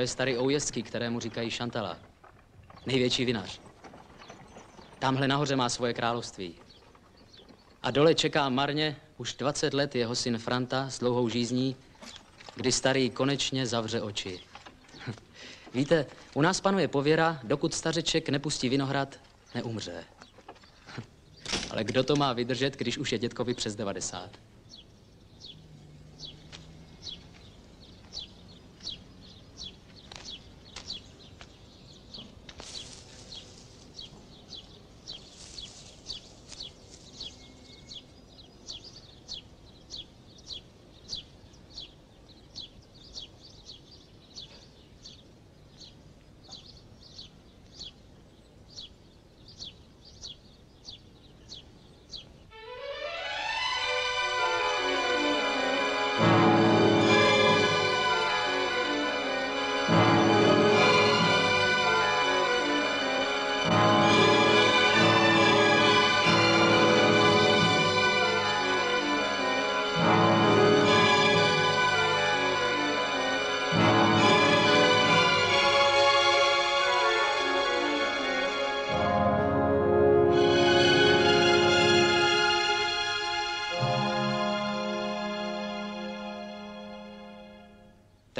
Je starý Oujezdský, kterému říkají Šantala. Největší vinař. Tamhle nahoře má svoje království. A dole čeká marně už 20 let jeho syn Franta s dlouhou žízní, kdy starý konečně zavře oči. Víte, u nás panuje pověra, dokud stařeček nepustí vinohrad, neumře. Ale kdo to má vydržet, když už je dětkovi přes 90?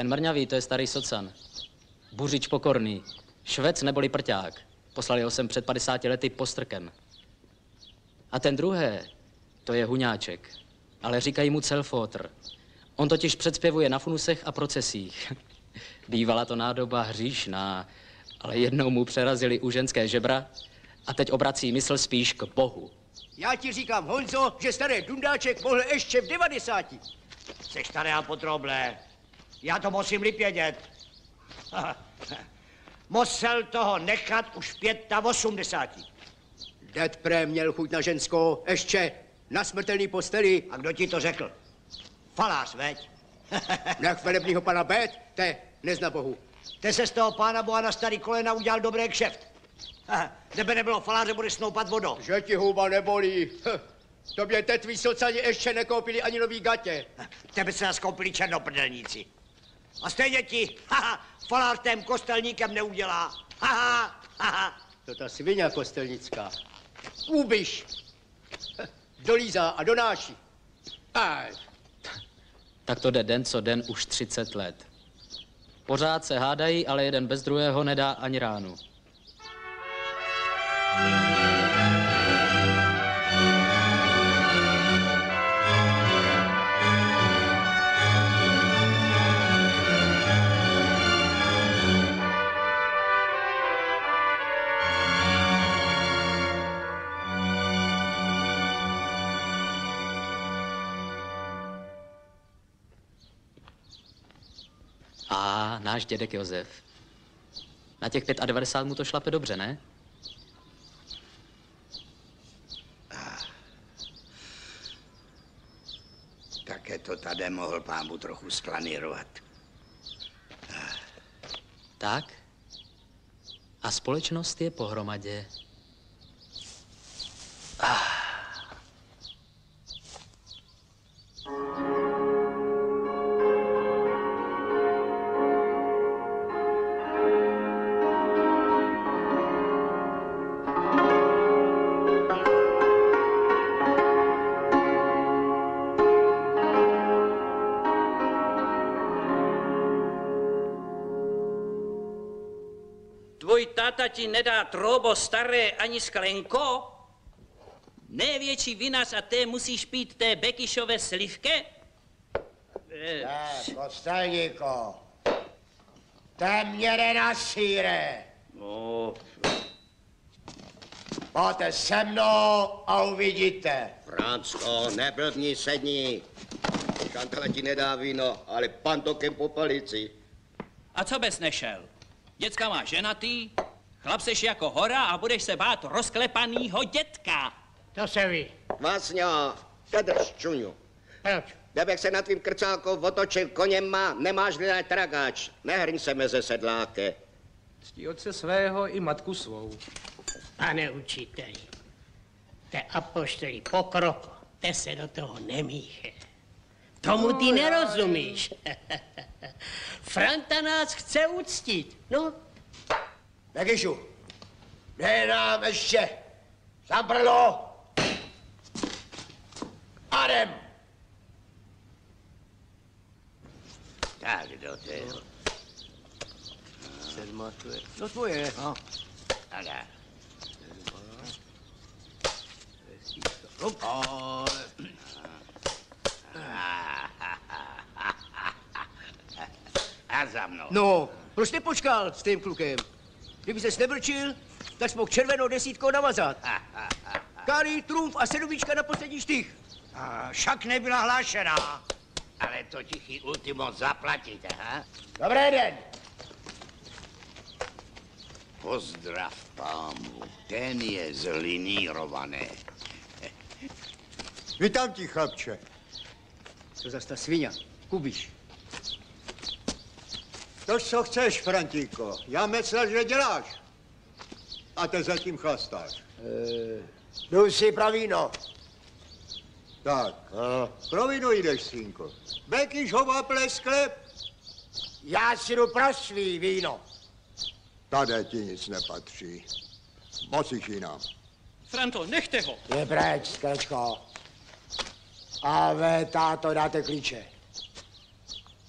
Ten mrňavý, to je starý socan. Buřič pokorný. Švec neboli prťák. Poslali ho sem před 50 lety postrkem. A ten druhý, to je huňáček. Ale říkají mu celfotr. On totiž předspěvuje na funusech a procesích. Bývala to nádoba hříšná, ale jednou mu přerazili u ženské žebra a teď obrací mysl spíš k Bohu. Já ti říkám, Honzo, že starý Dundáček mohl ještě v 90. Jsi staré a potroblé. Já to musím lipědět. Musel toho nechat už v 85. Det pré měl chuť na ženskou, ještě na smrtelný posteli. A kdo ti to řekl? Falář, veď? Nech velebního pana Bet, te nezna Bohu. Te se z toho pána Boha na starý kolena udělal dobré kšeft. Kdyby nebylo faláře, bude snoupat vodou. Že ti huba nebolí. Tobě tetví socani ještě nekoupili ani nový gatě. Tebe se nás koupili černoprdelníci. A stejně ti, haha, falártem kostelníkem neudělá. Haha, haha. To ta svině kostelnická. Úbyš. Dolízá a donáší. Aj. Tak to jde den co den už 30 let. Pořád se hádají, ale jeden bez druhého nedá ani ránu. Náš dědek Josef. Na těch 95 mu to šlape dobře, ne? Také to tady mohl pámu trochu splanírovat. Tak. A společnost je pohromadě. Tvůj ti nedá trobo staré ani sklenko? Největší vinař a té musíš pít té Bekišové slivke? Eh, Ne, kostelníko. Téměře na síre. No, Pojďte se mnou a uvidíte. Franco, neblbni, sedni. Šantala ti nedá víno, ale pantokem po palici. a co bys nešel? Děcka má ženatý, chlap seš jako hora a budeš se bát rozklepanýho dětka. To se ví. Vásňa, kadrž čuňu. Proč? Kdybych se na tvým krcáku otočil koněma, nemáš lidé tragáč. Nehrň se meze sedláke. Ctí otce svého i matku svou. Pane učiteli, te apoštolí pokroko, te se do toho nemíche. Tomu ty nerozumíš. Franta nás chce uctít. No, Begišu, ne nám ještě. Zabrlo. Adem. Tak, kdo to je? Sedma to je. No tvoje. No. Ale. a za mnou. No, proč nepočkal s tím klukem? Kdyby ses nevrčil, tak jsme červenou desítkou navazat. Kari, trumf a sedmička na poslední štych. A však nebyla hlášená. Ale to tichý ultimo zaplatíte, ha? Dobrý den. Pozdrav pámu, ten je zlinírovaný. Vítám ti, chlapče. Co zas ta svině? Kubiš. To, co chceš, Frantíko. Já myslel, že děláš. A ty zatím chlastáš. Jdu si pravíno. Tak, pro víno jdeš, synko. Bekyš hová sklep. Já si jdu pro svý víno. Tady ti nic nepatří. Musíš jinam. Franto, nechte ho. Je preč, skrečko. A vy, táto, dáte klíče.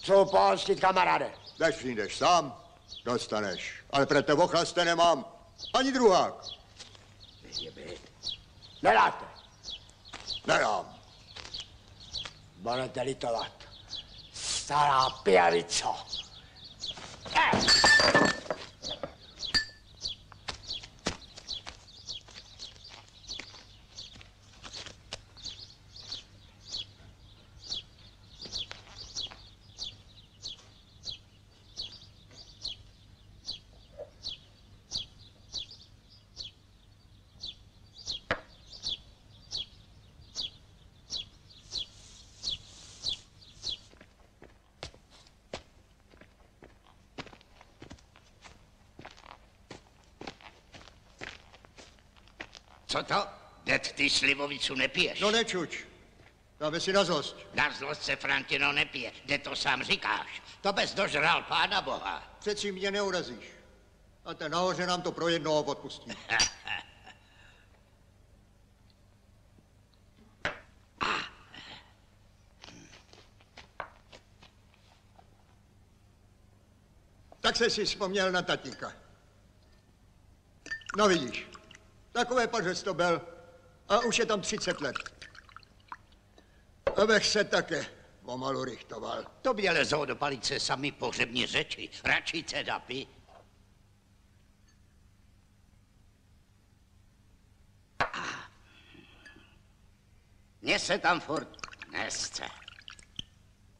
Co postit, kamaráde? Když přijdeš sám, dostaneš. Ale pro tebe chlaste nemám. Ani druhák. Nedáte. Nedám. Budete litovat. Stará pijavico. Eh! Co to? Det ty slivovicu nepiješ? No nečuč. Dáme si na zlost. Na zlost se Frantino nepije, kde to sám říkáš. To bez dožral pána boha. Přeci mě neurazíš. A ten nahoře nám to pro jednoho odpustí. Tak se si vzpomněl na tatíka. No vidíš, takové pařec to byl a už je tam 30 let. Abych se také pomalu rychtoval. Tobě lezou do palice sami pohřební řeči. Radši cedapy. Mně se tam furt nesce.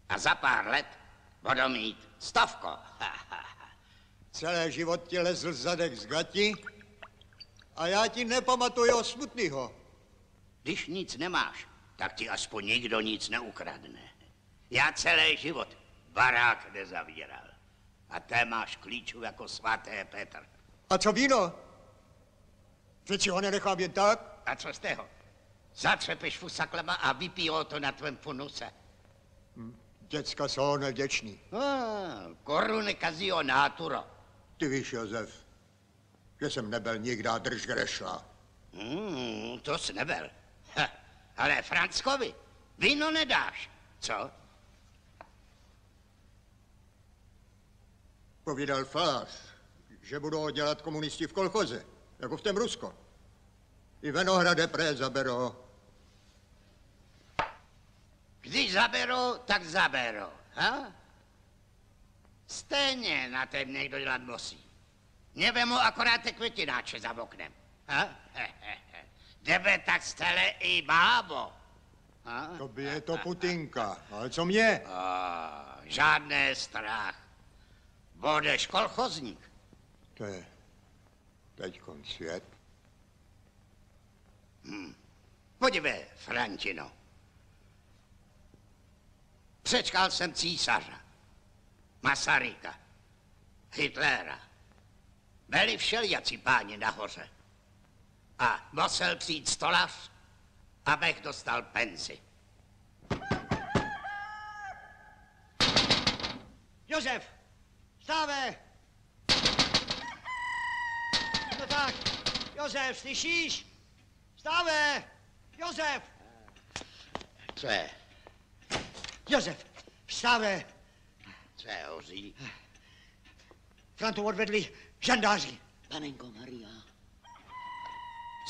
A za pár let budu mít stavko. Celé život ti lezl zadek z gati a já ti nepamatuju o smutnýho. Když nic nemáš, tak ti aspoň nikdo nic neukradne. Já celý život barák nezavíral. A té máš klíčů jako svaté Petr. A co víno? Přeci ho nenechám jen tak. A co z toho? Zatřepeš fusaklema a vypijou to na tvém funuse. Děcka jsou nevděční. Ah, koruny kazího naturo. Ty víš, Josef, že jsem nebyl nikdy drž grešla. Hmm, to jsi nebyl. Ha, ale Franckovi víno nedáš, co? Povídal falář, že budou dělat komunisti v kolchoze, jako v tom Rusko. I Venohrade pré zaberou. Když zaberou, tak zaberou. Ha? Stejně na tém někdo dělat musí. Mě vemu akorát ty květináče za oknem. Ha? Debe tak stele i bábo. Ha? Tobě je to putinka, ale co mě? A, žádné strach. Budeš kolchozník. To je teď svět. Podívej, Frantino. Přečkal jsem císaře, Masaryka, Hitlera. Byli všelijací páni nahoře. A musel přijít stolař, abych dostal penzi. Josef, vstávej! No tak, Josef, slyšíš? Vstávej! Josef! Co je? Josef, vstávej! Co je hoří? Frantu odvedli žandáři. Panenko Maria.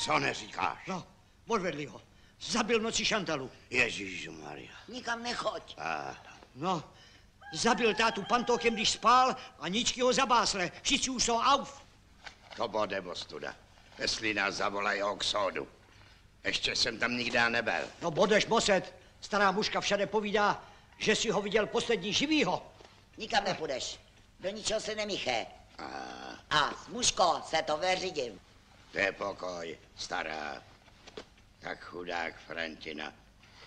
Co neříkáš? No, odvedli ho. Zabil v noci Šantalu. Ježíš Maria. Nikam nechoď. A, No, zabil tátu pantokem, když spal a ničky ho zabásle. Všichni už jsou auf. to bude ostuda. Jestli nás zavolají o k soudu. Ještě jsem tam nikdy nebyl. No, bodeš moset. Stará mužka všade povídá, že si ho viděl poslední živýho. Nikam nepůjdeš. Do ničeho se nemíché. A, A s mužko se to veřídím. To je pokoj, stará. Tak chudák Frantina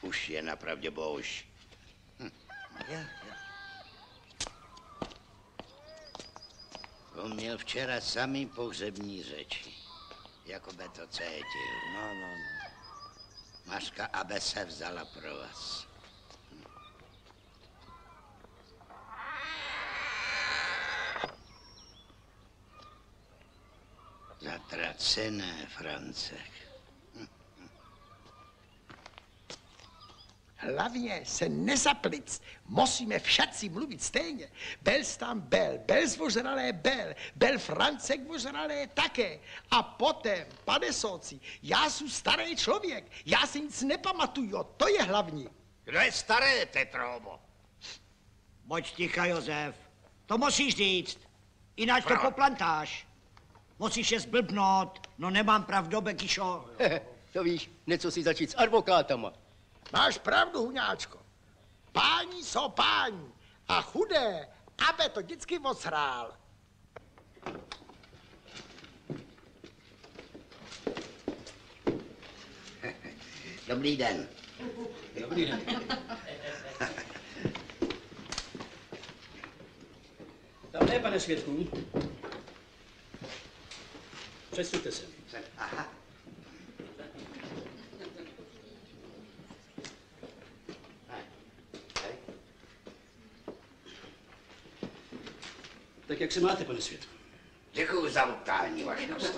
už je napravdě bouš. Jo, On měl včera samý pohřební řeči. Jako by to cítil. No, no, no. Maška, aby se vzala pro vás. Zatracené, Francek. Hlavně se nezaplic. Musíme všetci mluvit stejně. Bel tam bel, bel zvožralé bel, bel Francek vožralé také. A potom, pane soci, já jsem starý člověk, já si nic nepamatuju, to je hlavní. Kdo je staré, Tetrobo? Buď ticha, Josef. To musíš říct. Jinak to poplantáš. Musíš je zblbnout. No nemám pravdu, Bekyšo. to víš, něco si začít s advokátama. Máš pravdu, Huňáčko. Páni jsou páni a chudé, aby to vždycky osrál. Dobrý den. Dobrý den. Tam ne, pane svědku. Přesuňte se. Aha. Tak jak se máte, pane svědku? Děkuji za utkání, vašnost.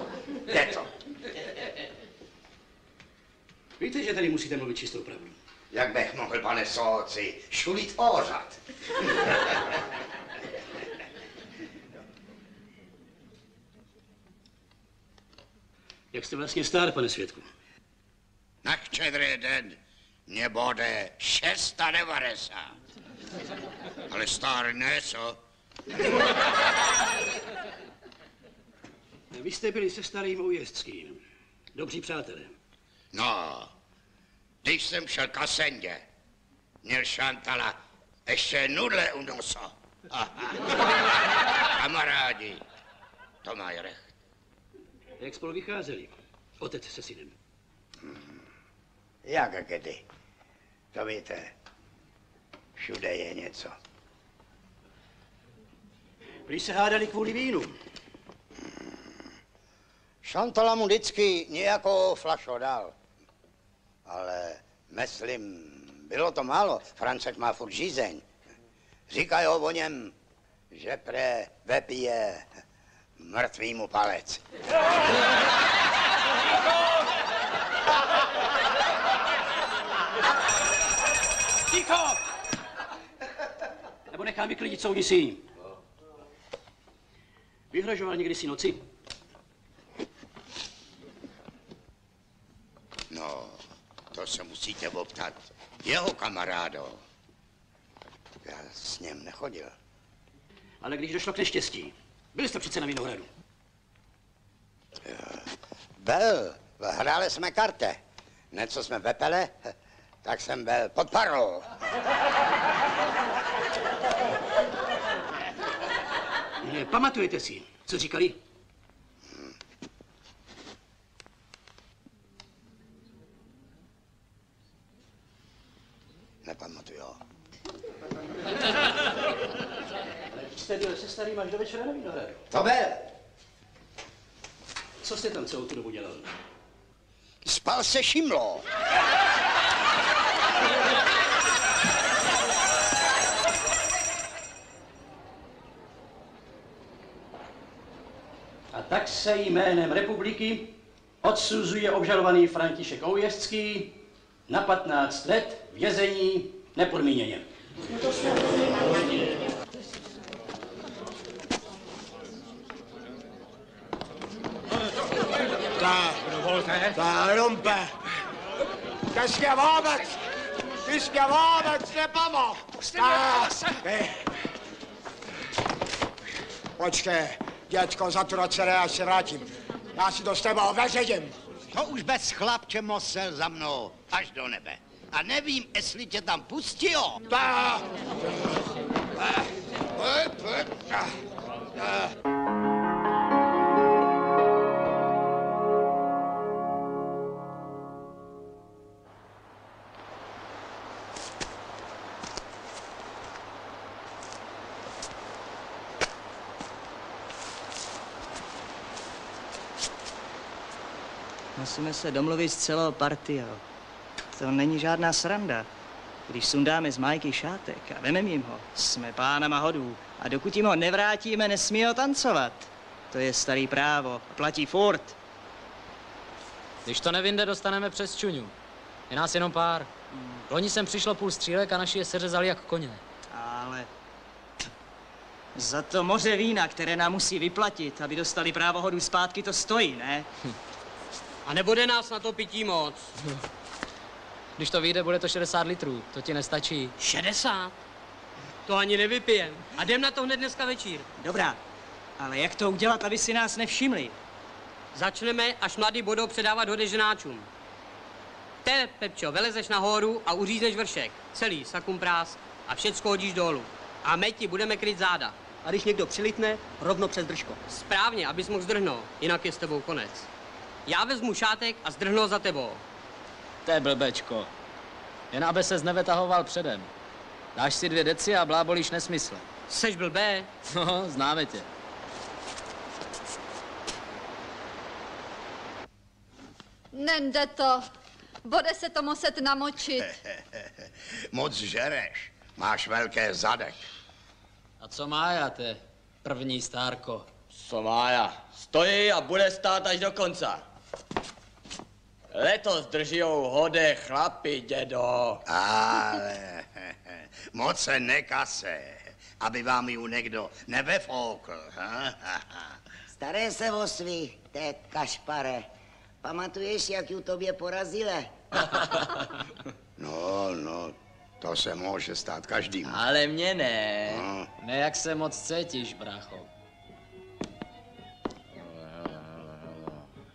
Jde to. Víte, že tady musíte mluvit čistou pravdu. Jak bych mohl, pane soci, šulit ořad? Jak jste vlastně star, pane svědku? Na štědrý den mě bude 690. Ale star neso. Vy jste byli se starým Ujezdským. Dobří přátelé. No, když jsem šel k Asendě, měl Šantala ještě nudle u nosa. Aha. Kamarádi, to mají recht. Jak spolu vycházeli? Otec se synem. Jak kdy? To víte, všude je něco. Prý se hádali kvůli vínu. Šantala mu vždycky nějakou flašu dal. Ale myslím, bylo to málo. Francek má furt žízeň. Říkají o něm, že pre vepije mrtvýmu palec. Ticho! Nebo nechám vyklidit soudní síň. Vyhrožoval někdy si noci? No, to se musíte optat. Jeho kamarádo. Já s ním nechodil. Ale když došlo k neštěstí, byli jste přece na Vinohradu. Byl, hráli jsme karte. Něco jsme vepele, tak jsem byl pod parou. Ne, pamatujete si, co říkali? jste byl se starým až do večera na Vinohradu. To byl. Co jste tam celou tu dobu dělal? Spal se šimlo. A tak se jménem republiky odsuzuje obžalovaný František Oujezdský na 15 let vězení nepodmíněně. No to se Tak, rumpe. Keske vůbec, keske vůbec nepamo. Tak, Počkej, děcko, zaturať se ne, až se vrátím. Já si to s tebou veředím. To už bez chlapče mosel za mnou až do nebe. A nevím, jestli tě tam pustilo. Tak. Musíme se domluvit s celou partiou. To není žádná sranda. Když sundáme z Majky šátek a vememe jim ho, jsme pánama hodů. A dokud jim ho nevrátíme, nesmí ho tancovat. To je starý právo. Platí furt. Když to nevinde, dostaneme přes čuňu. Je nás jenom pár. Loni sem přišlo půl střílek a naši je seřezali jak koně. Ale za to moře vína, které nám musí vyplatit, aby dostali právo hodu zpátky, to stojí, ne? A nebude nás na to pití moc. Když to vyjde, bude to 60 litrů. To ti nestačí. 60? To ani nevypijem. A jdem na to hned dneska večír. Dobrá, ale jak to udělat, aby si nás nevšimli? Začneme, až mladý budou předávat hody ženáčům. Te, Pepčo, vylezeš nahoru a uřízneš vršek. Celý, sakum prás a všecko hodíš dolů. A my ti budeme kryt záda. A když někdo přilitne, rovno přes držko. Správně, abys mohl zdrhnout, jinak je s tebou konec. Já vezmu šátek a zdrhnu ho za tebou. To je blbečko. Jen aby se nevetahoval předem. Dáš si dvě deci a blábolíš nesmysl. Seš blbé? No, známe tě. Nende to. Bude se to muset namočit. Moc žereš. Máš velké zadek. A co Mája, te první stárko? Co Mája? Stojí a bude stát až do konce. Letos držijou hode chlapi, dědo. Ale moc se nekase, aby vám ju někdo nebefoukl. Staré se o svý, té kašpare. Pamatuješ, jak ju tobě porazile? No, no, to se může stát každým. Ale mě ne. No. Ne, jak se moc cítíš, brácho.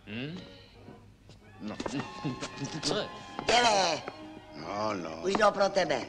Hm? No. Co je? Děle, No, no. už jdou pro tebe.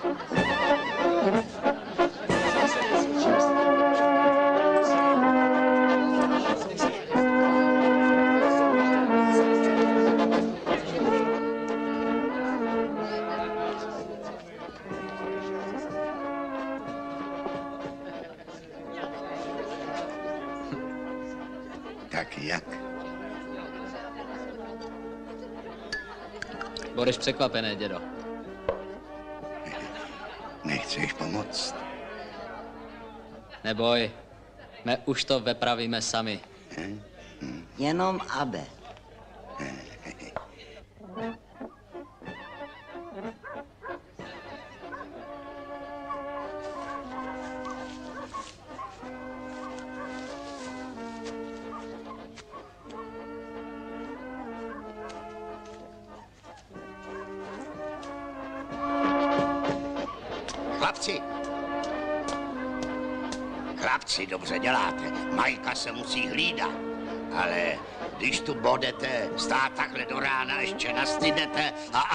Tak jak? Budeš překvapený, dědo. Neboj, my už to vepravíme sami. Jenom abe.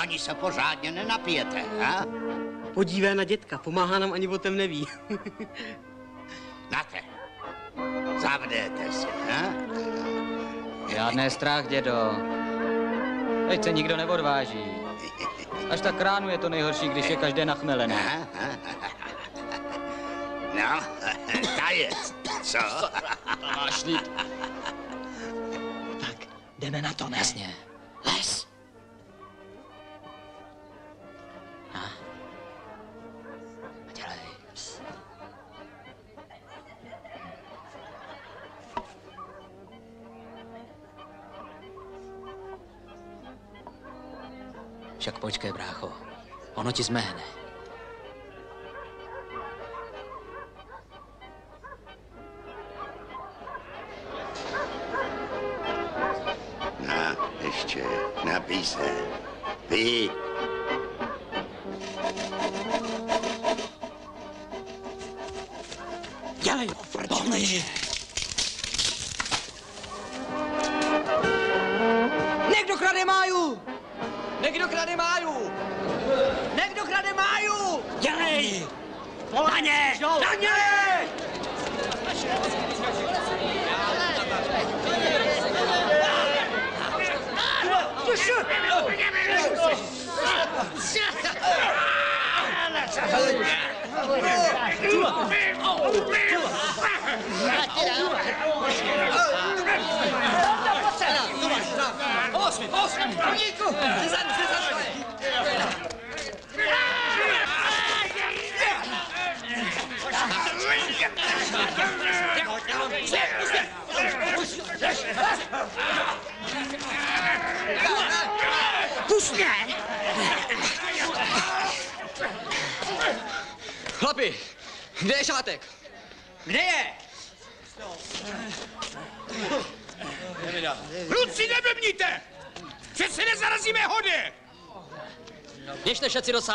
Ani se pořádně nenapijete, ha? Podívej na dětka, pomáhá nám ani o tom neví. Nate, zavdete si, ha? Žádný strach, dědo. Teď se nikdo neodváží. Až tak ránu je to nejhorší, když je každé nachmelený. No, tajec, co? Máš lid. Jdeme na to, ne? Jasně. Les. Ono ti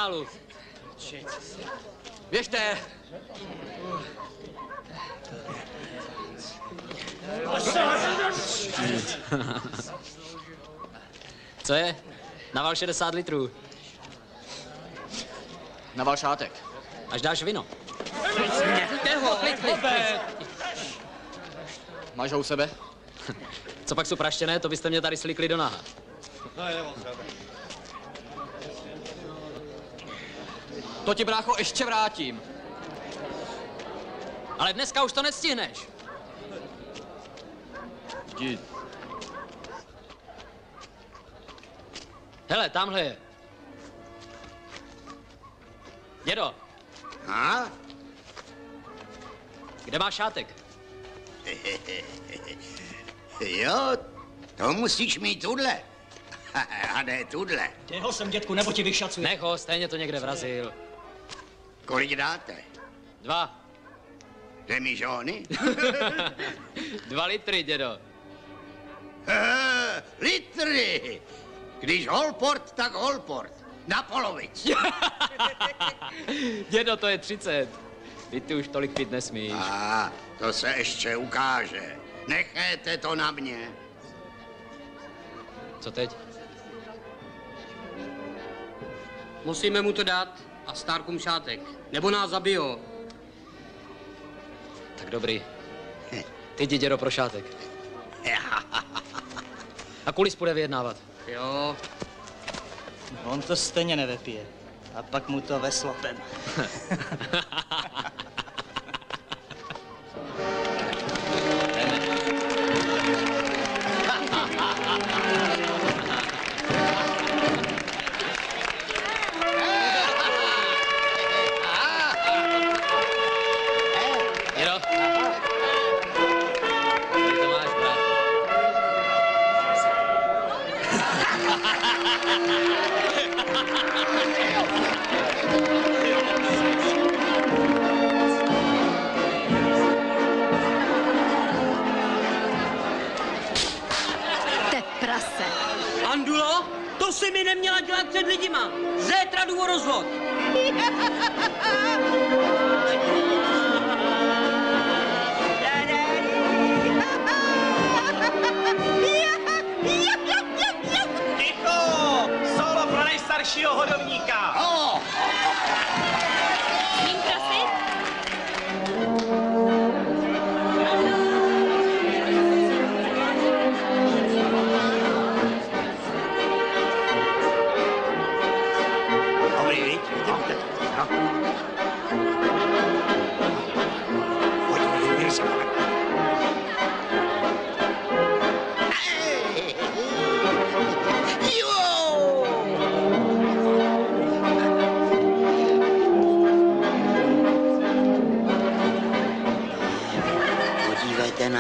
sálu. Běžte! Co je? Naval 60 litrů. Naval šátek. Až dáš vino. Nechte ho! Klid, klid, klid. Máš ho u sebe? Co pak jsou praštěné, to byste mě tady slikli do naha. To ti, brácho, ještě vrátím. Ale dneska už to nestihneš. Jdi. Hele, tamhle je. Dědo, Ha? kde máš šátek? Jo, to musíš mít tudle. A ne tudle. Dej ho sem, dětku, nebo ti vyšacuji. Nech ho, stejně to někde vrazil. Kolik dáte? Dva. Demižony? Dva litry, dědo. Eh, Litry! Když holport, tak holport. Na polovic. Dědo, to je 30. Ty ty už tolik pít nesmíš. A to se ještě ukáže. Nechejte to na mě. Co teď? Musíme mu to dát a stárkům šátek. Nebo nás zabijou. Tak dobrý. Ty jdi, dědo, pro šátek. A kulis bude vyjednávat. Jo. On to stejně nevepije. A pak mu to veslopem.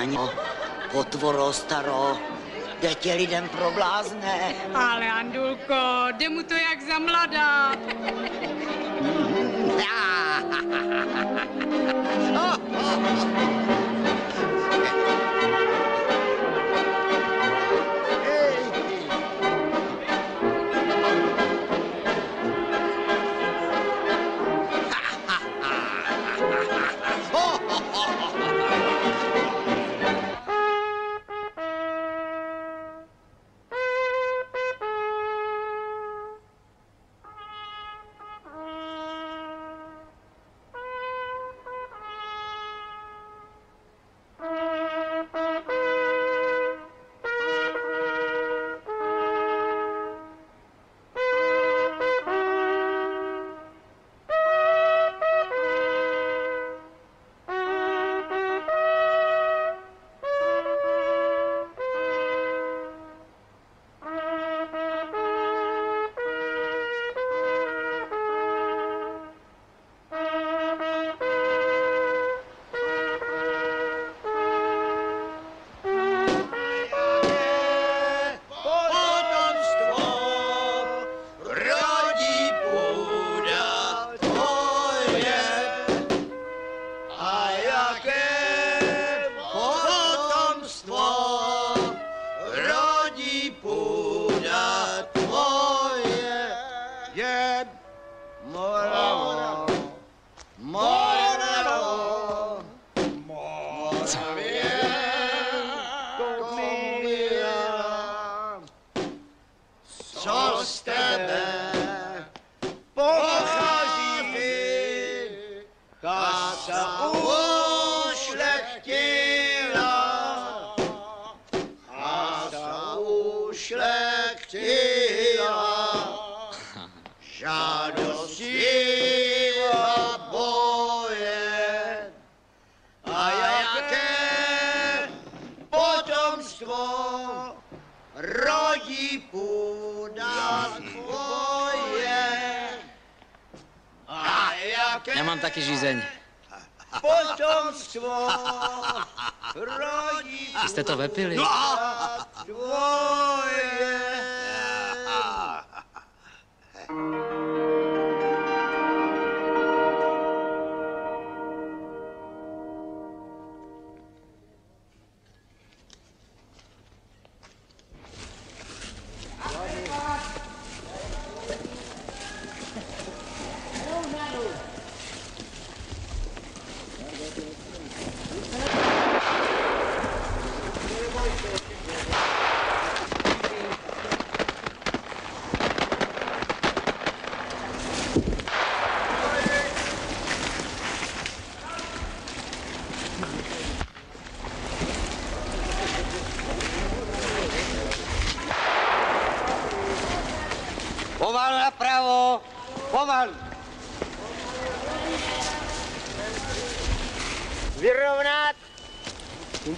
na ně. Potvoro staro. Jde tě lidem pro blázne. Ale Andulko, jde mu to jak za mladá. Potomstvo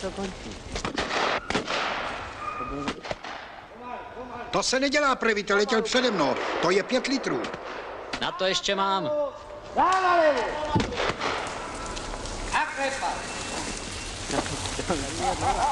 to končí. To se nedělá, prevíte, letěl přede mnou. To je pět litrů. Na to ještě mám. A krepa!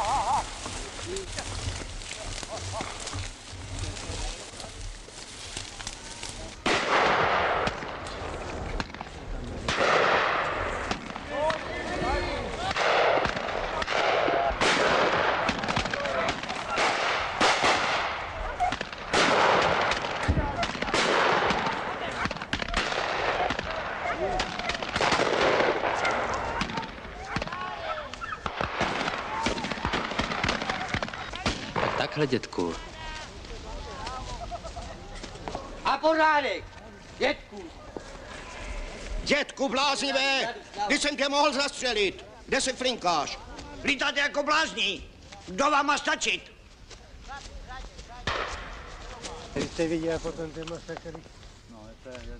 Dětku bláznivé, kdy jsem tě mohl zastřelit? Kde se flinkáš? Lítáte jako blázni. Kdo vám má stačit? Když jste viděl potom ty masakry? No, to je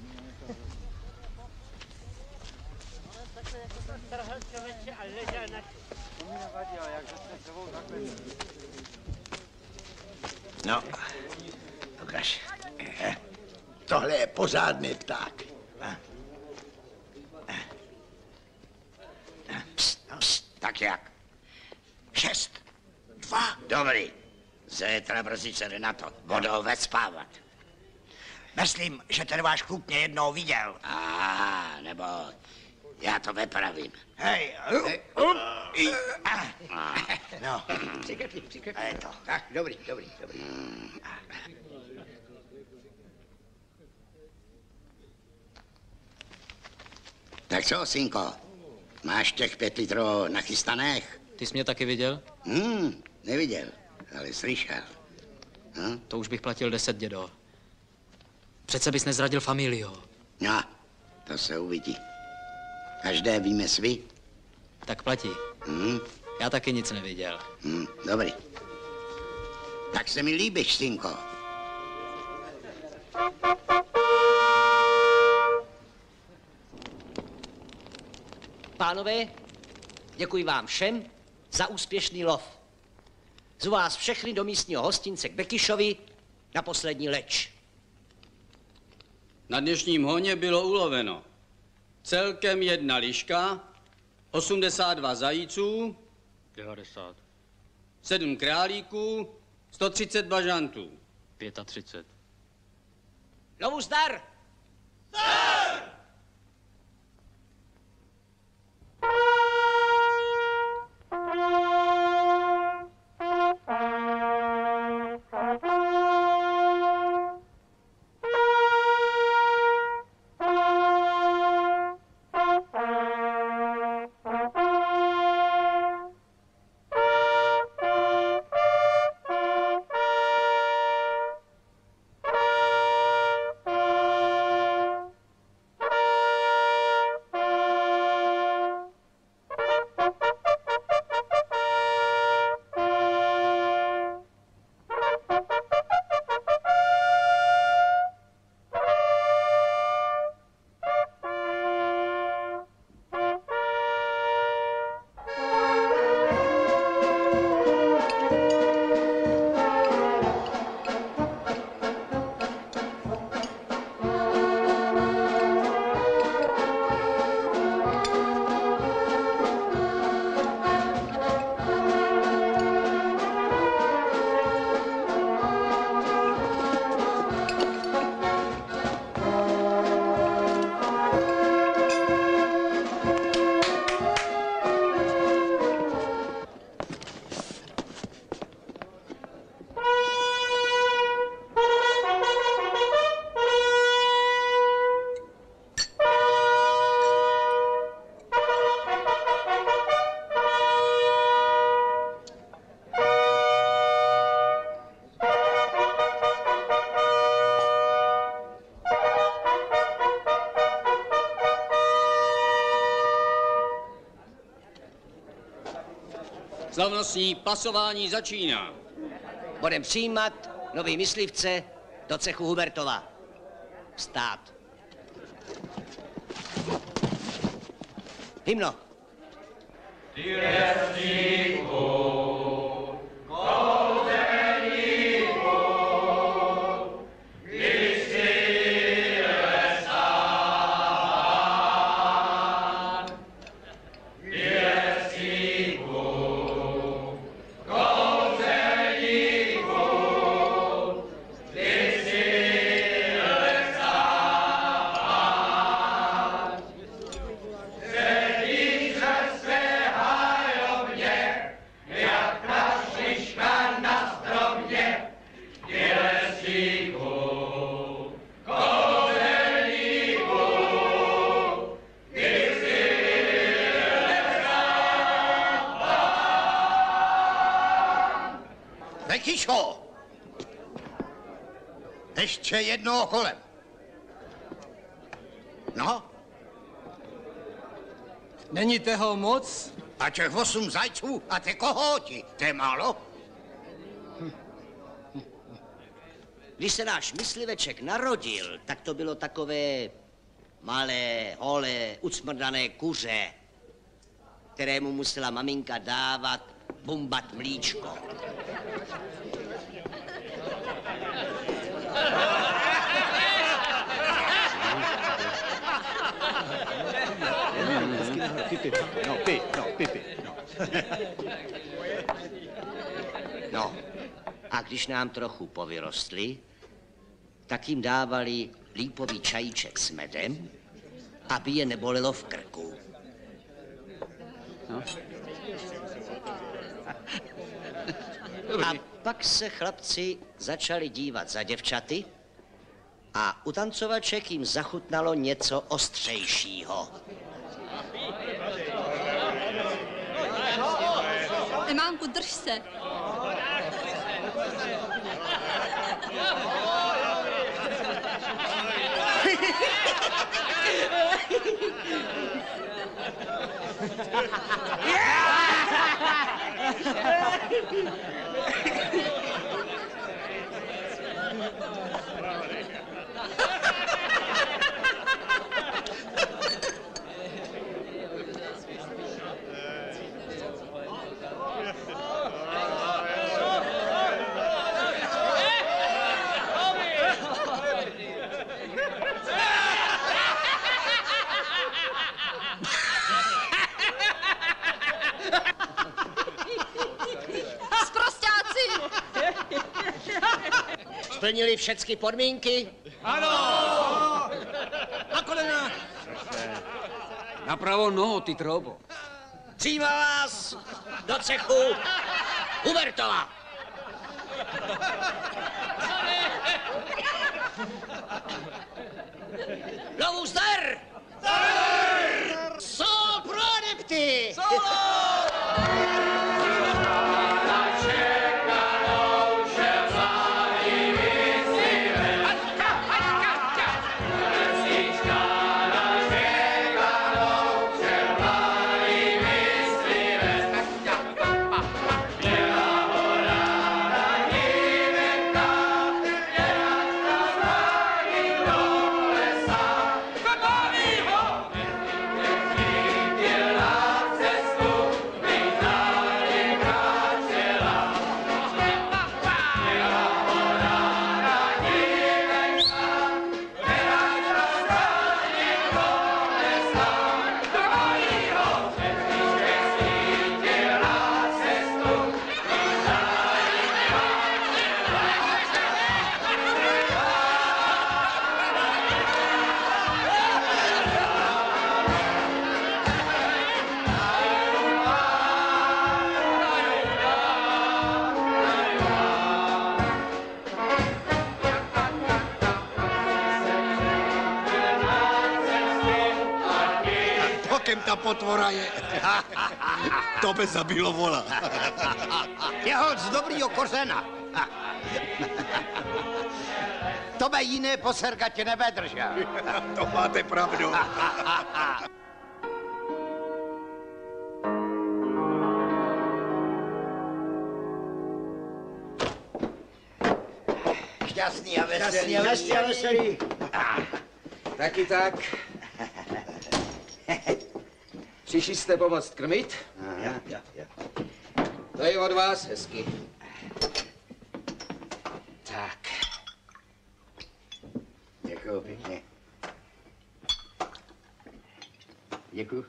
No, ukaž. Eh, Tohle je pořádný pták. Eh. Eh. Pst, pst, tak jak? Šest. Dva. Dobrý. Zítra brzy se jde na to. Budou vecpávat. Myslím, že ten váš kluk mě jednou viděl. A nebo já to vypravím. Hej, Hej. i, A. no. Přikrytli, přikrytli. A je to. Tak, dobrý, dobrý, dobrý. Tak co, synko? Máš těch pět litrů nachystaných? Ty jsi mě taky viděl? Hmm, neviděl, ale slyšel. Hm? To už bych platil deset, dědo. Přece bys nezradil familio. No, to se uvidí. Každé víme svý. Tak platí. Hm? Já taky nic neviděl. Hm, dobrý. Tak se mi líbíš, synko. Pánové, děkuji vám všem za úspěšný lov. Zvu vás všechny do místního hostince k Bekyšovi na poslední leč. Na dnešním honě bylo uloveno celkem jedna liška, 82 zajíců, 90. 7 králíků, 130 bažantů. 35. Lovu zdar! Slavnostní pasování začíná. Budem přijímat nový myslivce do cechu Hubertova. Stát. Hymno. Yeah. Kolem. No? Není toho moc? A těch osm zajců a ty kohoti, to je málo? Když se náš mysliveček narodil, tak to bylo takové malé, holé, ucmrdané kuře, kterému musela maminka dávat bumbat mlíčko. Pipi, no, pi, no, pipi, no. No, a když nám trochu povyrostli, tak jim dávali lípový čajíček s medem, aby je nebolelo v krku. No. A pak se chlapci začali dívat za děvčaty a u tancovaček jim zachutnalo něco ostřejšího. Emánku, drž se. Sprostáci! Splnili všechny podmínky? Ano! Na kolena! Napravo noho, ty trobo. Přijímá vás do cechu Hubertova. Lovu zdar! Sol pro adepty! Pokem potvora je. to by zabilo vola. Je holt z dobrýho kořena. To by jiné posergatě nevydržel. to máte pravdu. Šťastný a veselý. Šťastný a veselý. Taky tak. Přišli jste pomoct krmit? Ja, ja, ja. To je od vás hezky. Tak. Děkuju pěkně. Děkuju.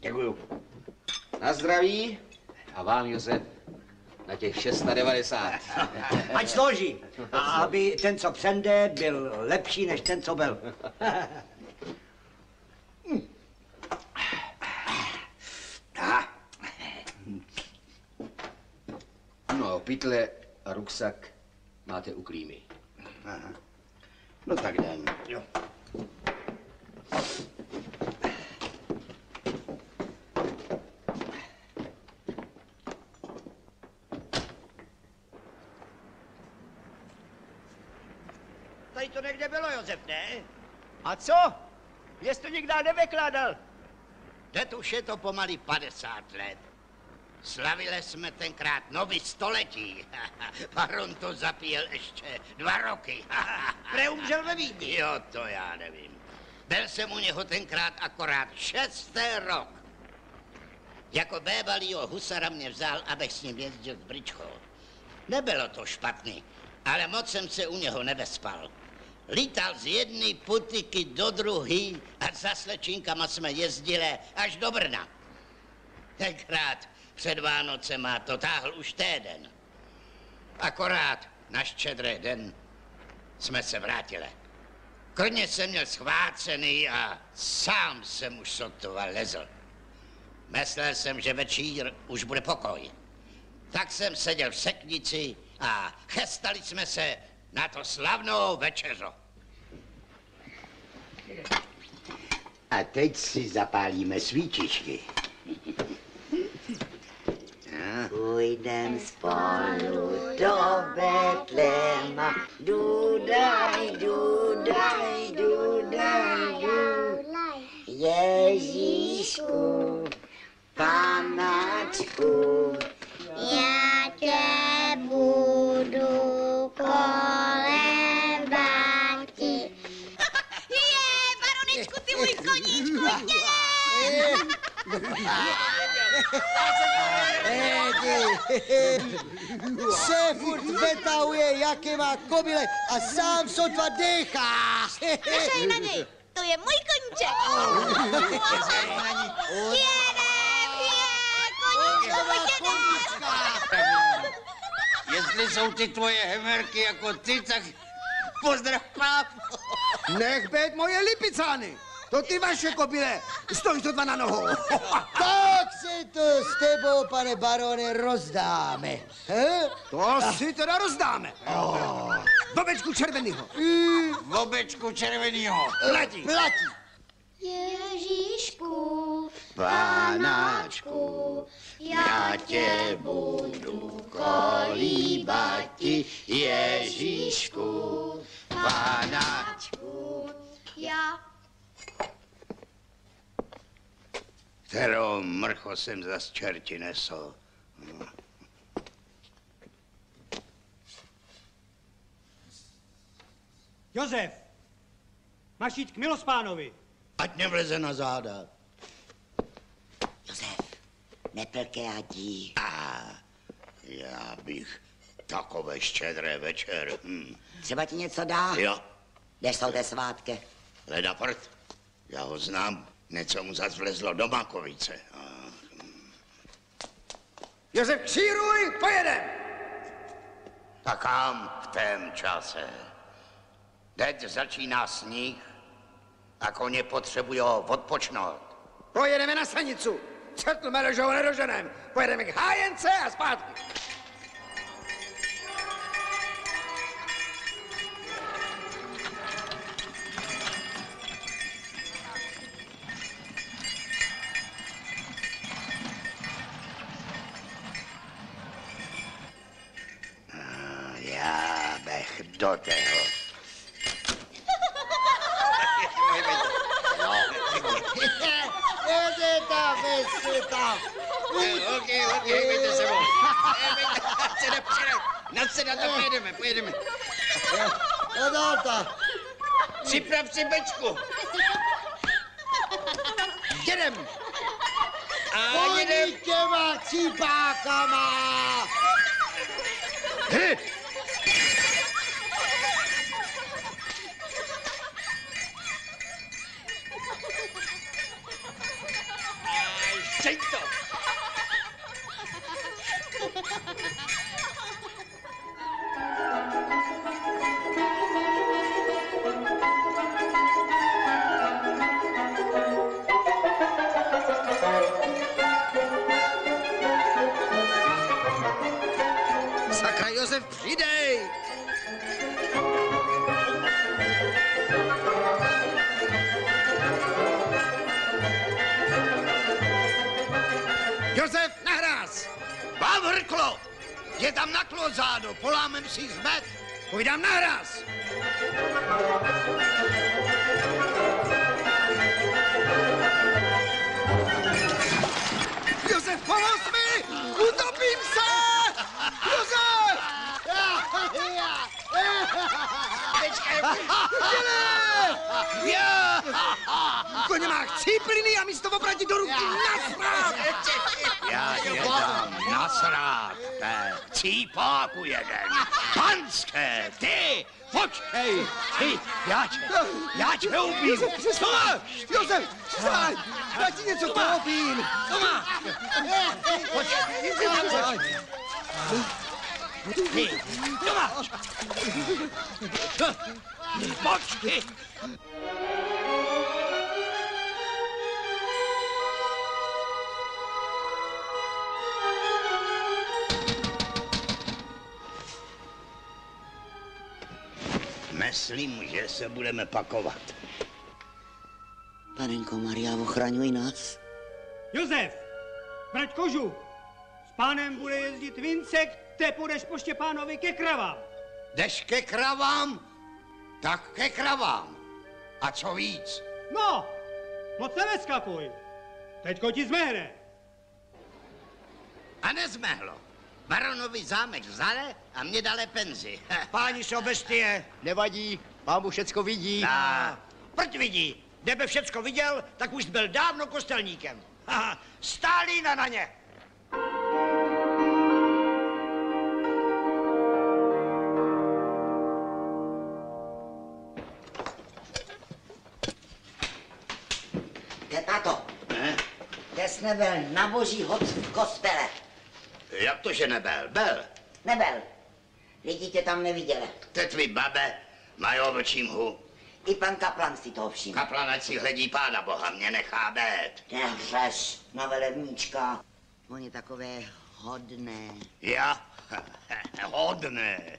Děkuju. Na zdraví a vám, Josef, na těch 690. Ať složí. A aby ten, co přende, byl lepší než ten, co byl. pytle a ruksak máte u klímy. Aha. No tak jdem. Jo. Tady to někde bylo, Josef, ne? A co? Jest to nikdy nevykládal. Teď už je to pomalu 50 let. Slavili jsme tenkrát nový století. Baron to zapíjel ještě dva roky. Pre umřel ve Vídni. Jo, to já nevím. Byl jsem u něho tenkrát akorát šestý rok. Jako bébalýho husara mě vzal, abych s ním jezdil v bričkou. Nebylo to špatný, ale moc jsem se u něho nevespal. Lítal z jedné putiky do druhé a za slečinkama jsme jezdili až do Brna. Tenkrát před Vánocema to táhl už týden. Akorát na štědrý den jsme se vrátili. Koně jsem měl schvácený a sám jsem už sotva lezl. Myslel jsem, že večír už bude pokoj. Tak jsem seděl v seknici a chestali jsme se na to slavnou večeřo. A teď si zapálíme svíčičky. Půjdem spolu do Betlema, dudaj, dudaj, dudaj, dudaj. Ježíšku, panačku, Se furt vetahuje, jaké má kobyle a sám sotva dechá. Nešej na něj, to je můj koníček. Jedem, je, koníčku, jedem. Jestli jsou ty tvoje hemerky jako ty, tak pozdrav pápu. Nech být moje lipicány. To ty vaše kobyle. Stojíš to dva na nohou. Tak si to s tebou, pane barone, rozdáme. He? To si teda rozdáme. Bobečku červenýho. Bobečku červenýho. Platí. Platí. Ježíšku, Panáčku, já tě budu kolíbati, Ježíšku, panáčku. já Kterou mrcho jsem zas čerti nesl. Josef, máš jít k Milospánovi. Ať mě vleze na záda. neplkátí. A já bych takové štědré večer. Hm. Třeba ti něco dá? Jo, Kde jsou ty svátky? leda prd. Já ho znám. Něco mu zas vlezlo do Makovice. A, Josef, kříruj, pojedem. Tak kam v tém čase? Teď začíná sníh a koně potřebují odpočnout. Pojedeme na stanicu. Četl meložou nedoženem. Pojedeme k hájence a zpátky. Vám hrklo! Je tam na klozádu, polámem si zmet. Půjdám nahráz. Josef, pomoz mi! Utopím se! Josef! Já! Koně má chcípliny a místo obrati do ruky nasrát! Já tě dám nasrát, té cípáku jeden. Panské, ty, počkej, ty, já tě, já tě ubiju. Josef, přestaň! Josef, přestaň! Já ti něco koupím! Toma! Počkej, přestaň! Ty, Toma! Počkej! Myslím, že se budeme pakovat. Panenko Maria, ochraňuj nás. Josef, brať kožu. S pánem bude jezdit Vincek, te půjdeš po Štěpánovi ke kravám. Jdeš ke kravám? Tak ke kravám. A co víc? No, moc se neskakuj. Teďko ti zmehne. A nezmehlo. Baronovi zámek vzale a mě dali penzi. Páni jsou bestie, nevadí, pán mu všecko vidí. A Proč vidí? Kdyby všecko viděl, tak už byl dávno kostelníkem. Stálína na ně. Kde tato? Kde jsi nebyl na boží hod v kostele? Jak to, že nebel? Bel. Nebyl. Lidi tě tam neviděli. Tetvi babe mají obočí mhu. I pan kaplan si toho všiml. Kaplan, ať si hledí pána boha, mě nechá být. Nehřeš na velevníčka. On je takové hodné. Já? Hodné.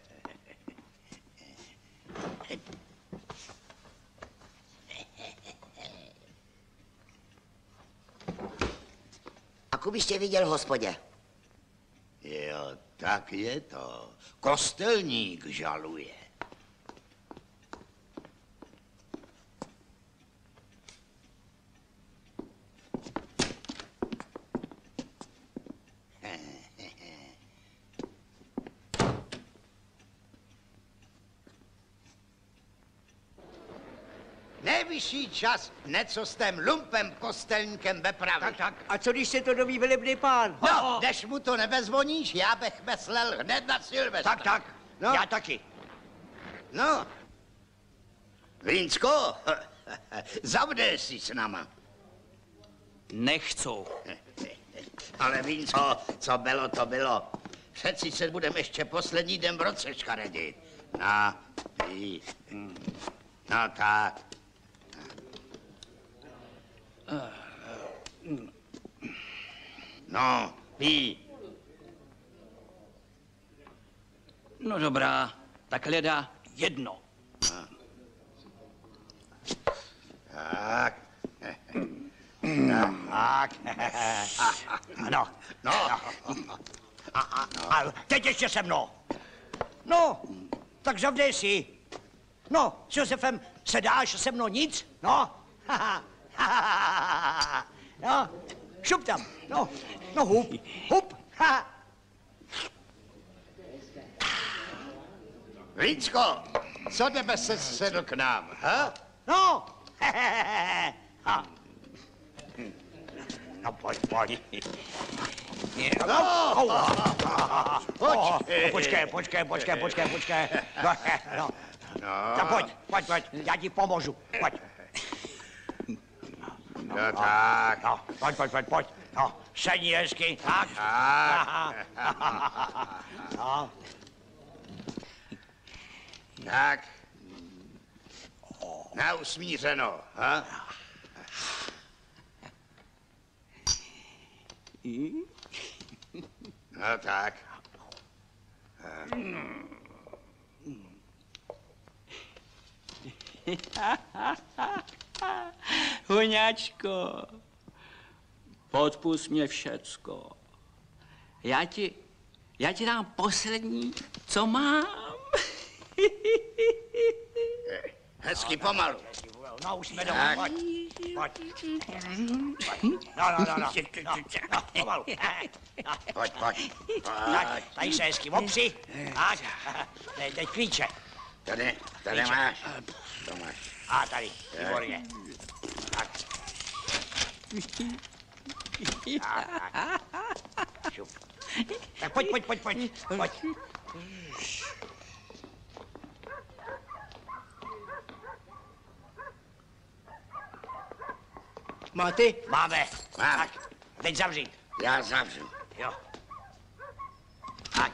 A Kubiš tě viděl v hospodě. Jo, tak je to. Kostelník žaluje. Nejvyšší čas něco s tém lumpem kostelníkem bepravit. Tak, tak, a co když se to doví velebný pán? No, než mu to nebezvoníš, já bych myslel hned na Silvestra. Tak, tak, No. já taky. No. Vínsko, zavdej si s náma. Nechcou. Ale Vínsko, co bylo, to bylo. Přeci se budeme ještě poslední den v roce škaredit. No, ty. No tak. No, pí. No dobrá, tak hledá jedno. Tak. Tak. Ano. No. A, a, a teď ještě se mnou. No, tak zavdej si. No, s Josefem se dáš se mnou nic? No. no, šup tam. No, no hup, hup. Vínsko, co tebe se sedl k nám, ha? No. Ha. No, pojď, pojď. No, au. Oh, počkej, počkej, počkej, počkej, počkej. No, no. No. Tak pojď, pojď, pojď, já ti pomůžu, pojď. No tak. No, pojď, pojď, pojď, pojď. No, sedni hezky, tak. Tak. No, Tak. Na usmířeno, ha? No tak. Hoňáčko, podpust mě všecko. Já ti, já ti dám poslední, co mám. Hezky pomalu. No, už jsme doma, Tak. pojď. Pojď. No, no, no, no. No, no pomalu. No. Pojď, pojď. Tak, tady se hezky opři. Tak, Ne, teď klíče. Tady, tady máš. To máš. A tady, výborně. Tak. Tak, tak. Šup. Tak pojď, pojď, pojď, pojď. Pojď. Máte? Máme. Mám. Tak, teď zavřít. Já zavřu. Jo. Tak.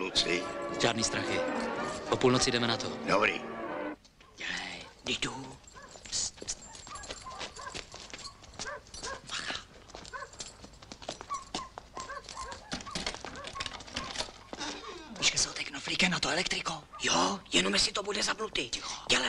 Kluci. Žádný strachy. O půlnoci jdeme na to. Dobrý. Jdu. Víš, se knoflíke na to elektriko? Jo, jenom jestli to bude zapnutý. Dělej.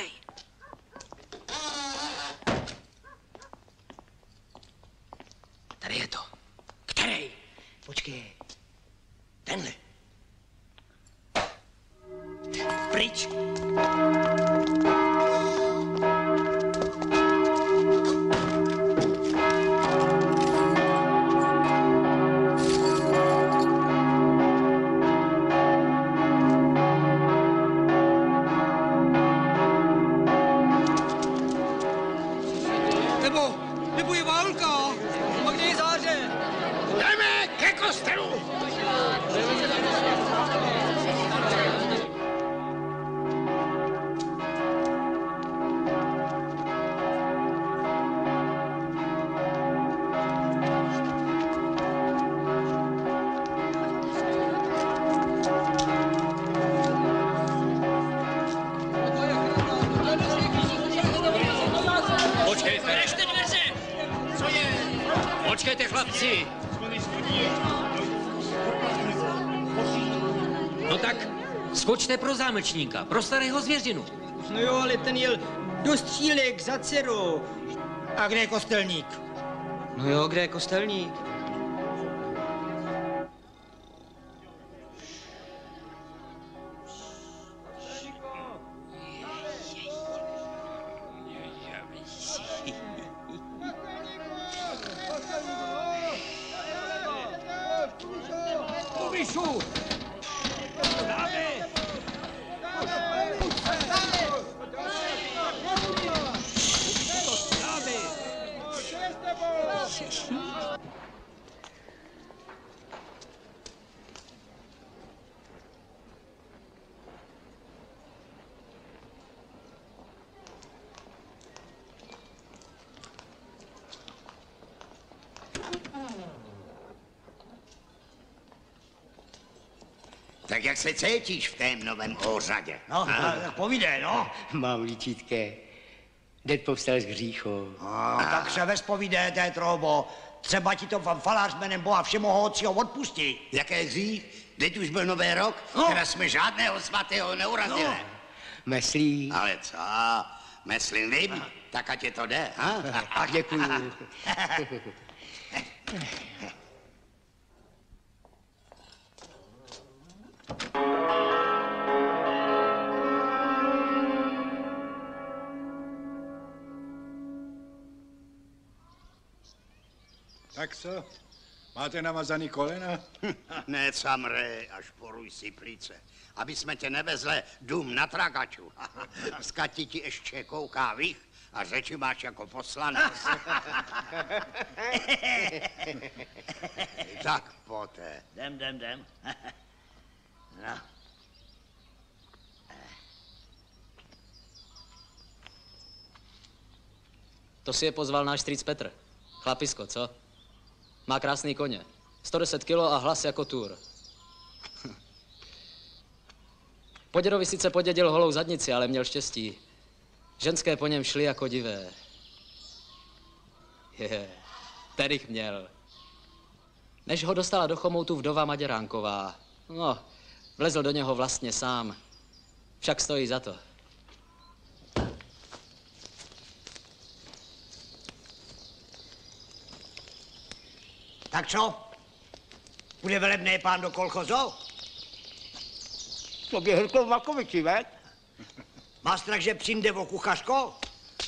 Zámečníka, pro starého zvěřinu. No jo, ale ten jel do střílek za dcerou. A kde je kostelník? No jo, kde je kostelník? Se cítíš v tém novém ořadě? No, tak povídej, no. Mám líčítké. Děd povstal z hříchu. No, tak se vespovídejte, trobo. Třeba ti to falář jménem Boha Všemohoucího odpustí. Jaké hřích? Teď už byl nový rok, no. teda jsme žádného svatého neurazili. No. Myslí. Ale co? Myslím vím, tak ať je to jde. Ha? A děkuju. Tak co? Máte namazaný kolena? ne, camre, až poruj si plíce. Aby jsme tě nevezli dům na tragaču. Skati ti ještě kouká vých a řeči máš jako poslanec. tak poté. Jdem, jdem, jdem. no. To si je pozval náš strýc Petr. Chlapisko, co? Má krásný koně. 110 kilo a hlas jako tur. Po dědovi sice podědil holou zadnici, ale měl štěstí, Ženské po něm šly jako divé. Je, ten jich měl. Než ho dostala do chomoutu vdova Maděránková. No, vlezl do něho vlastně sám. Však stojí za to. Tak co? Bude velebný pán do kolchozu? To by hrklo v Makoviči, ve? Má strach, že přijde o kuchařko?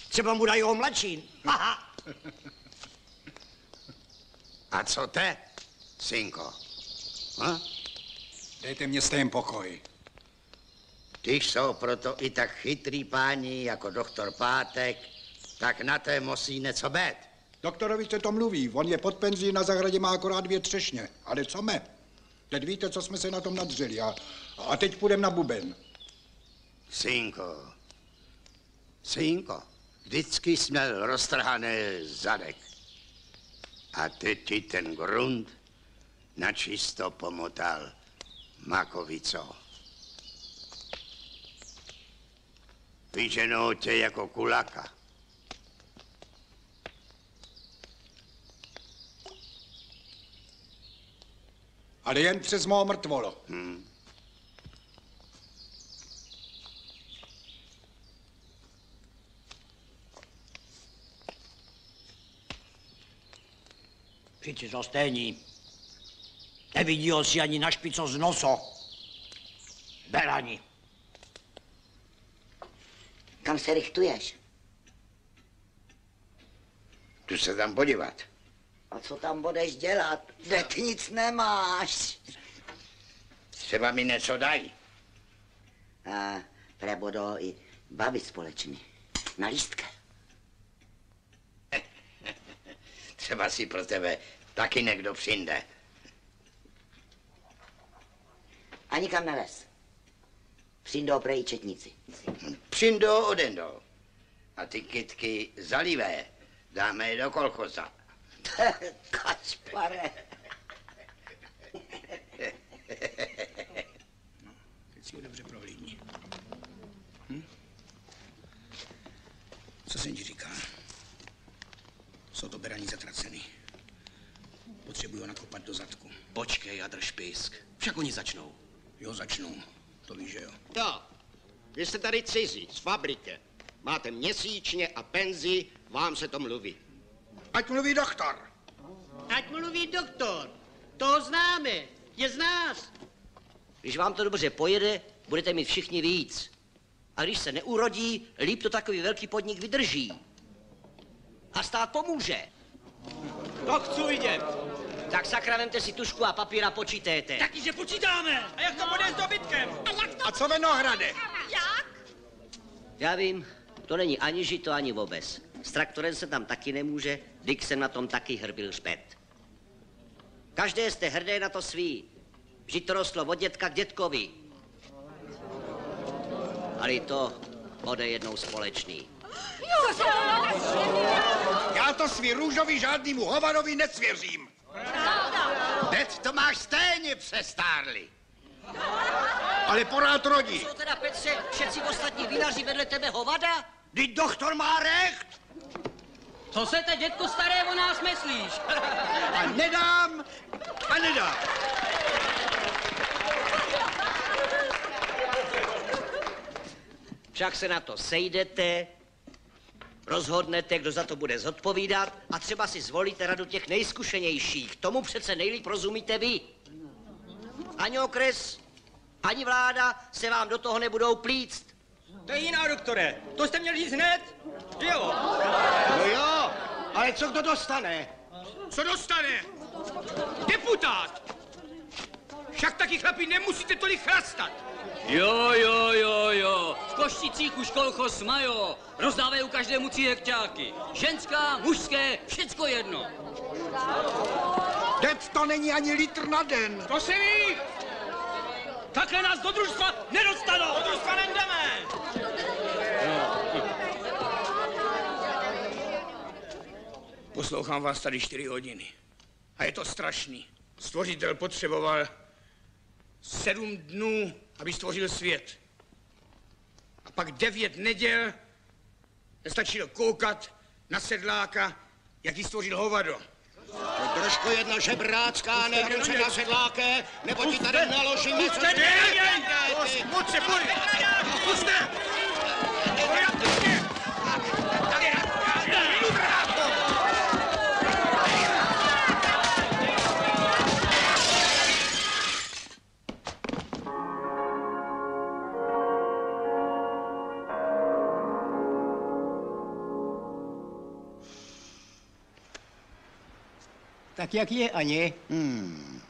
Třeba mu dají ho mladší. Haha. A co te, synko? Ha? Dejte mě s tím pokoj. Když jsou proto i tak chytrý páni jako doktor Pátek, tak na té musí něco být. Doktorovi se to mluví, on je pod penzí, na zahradě má akorát dvě třešně. Ale co me? Teď víte, co jsme se na tom nadřeli a, a teď půjdem na buben. Synko, synko, vždycky jsi měl roztrhaný zadek. A teď ti ten grunt načisto pomotal makovico. Vyženou tě jako kulaka. Ale jen přes mou mrtvolo. Hmm. Přijď. Nevidí ho si ani na špico z noso. Berani. Kam se richtuješ? Tu se tam podívat. A co tam budeš dělat? Kde ty nic nemáš? Třeba mi něco dají. A prebudou i babi společný. Na lístke. Třeba si pro tebe taky někdo přijde. A nikam neles. Přijdou prej četníci. Přijdou odendou. A ty kytky zalivé dáme je do kolchoza. Kačpare. Teď si ho dobře prohlídni. Hm? Co jsem ti říkal? Jsou to beraní zatracený. Potřebuji ho nakopat do zadku. Počkej a drž pisk. Však oni začnou. Jo, začnou. To víš, že jo. Jo, vy jste tady cizí, z fabriky. Máte měsíčně a penzi, vám se to mluví. Ať mluví doktor. Ať mluví doktor. To známe. Je z nás. Když vám to dobře pojede, budete mít všichni víc. A když se neurodí, líp to takový velký podnik vydrží. A stát pomůže. To chci vidět. Tak sakra, vemte si tušku a papír a počítejte. Taky, že počítáme. A jak to bude s dobytkem? A co Venohrade? Jak? Já vím, to není ani žito, ani vůbec. S traktorem se tam taky nemůže, Dick jsem na tom taky hrbil špet. Každé jste hrdé na to svý. Vždyť to rostlo od dětka k dětkovi. Ale to bude jednou společný. Já to svý růžový žádnému hovanovi nesvěřím. Teď to máš stejně přestárli. Ale porád rodí. Co teda, Petře, všetci ostatní vinaři vedle tebe hovada? Vždyť doktor má recht. Co se teď, dětku staré, o nás myslíš? A nedám a nedám. Však se na to sejdete, rozhodnete, kdo za to bude zodpovídat a třeba si zvolíte radu těch nejzkušenějších. Tomu přece nejlíp rozumíte vy. Ani okres, ani vláda se vám do toho nebudou plíct. To je jiná, doktore. To jste měl říct hned? Jo. No jo, ale co kdo dostane? Co dostane? Deputát. Však taky chlapi nemusíte tolik chlastat. Jo, jo, jo, jo. V Košticích už kolchos majo. Rozdávají každému tři hekťáky. Ženská, mužské, všecko jedno. Teď to není ani litr na den. To se ví. Takhle nás do družstva nedostanou. Do družstva nejdeme. Poslouchám vás tady čtyři hodiny. A je to strašný. Stvořitel potřeboval sedm dnů, aby stvořil svět. A pak devět neděl, Nestačilo koukat na sedláka, jaký stvořil hovado. Trošku jedno žebrácká, nehrnu se na sedláke, nebo ti tady naložíme, co Puste, si... ne, ne, ne, Pojď se, pojď! Puste! Tak jak je, Ani? Hmm.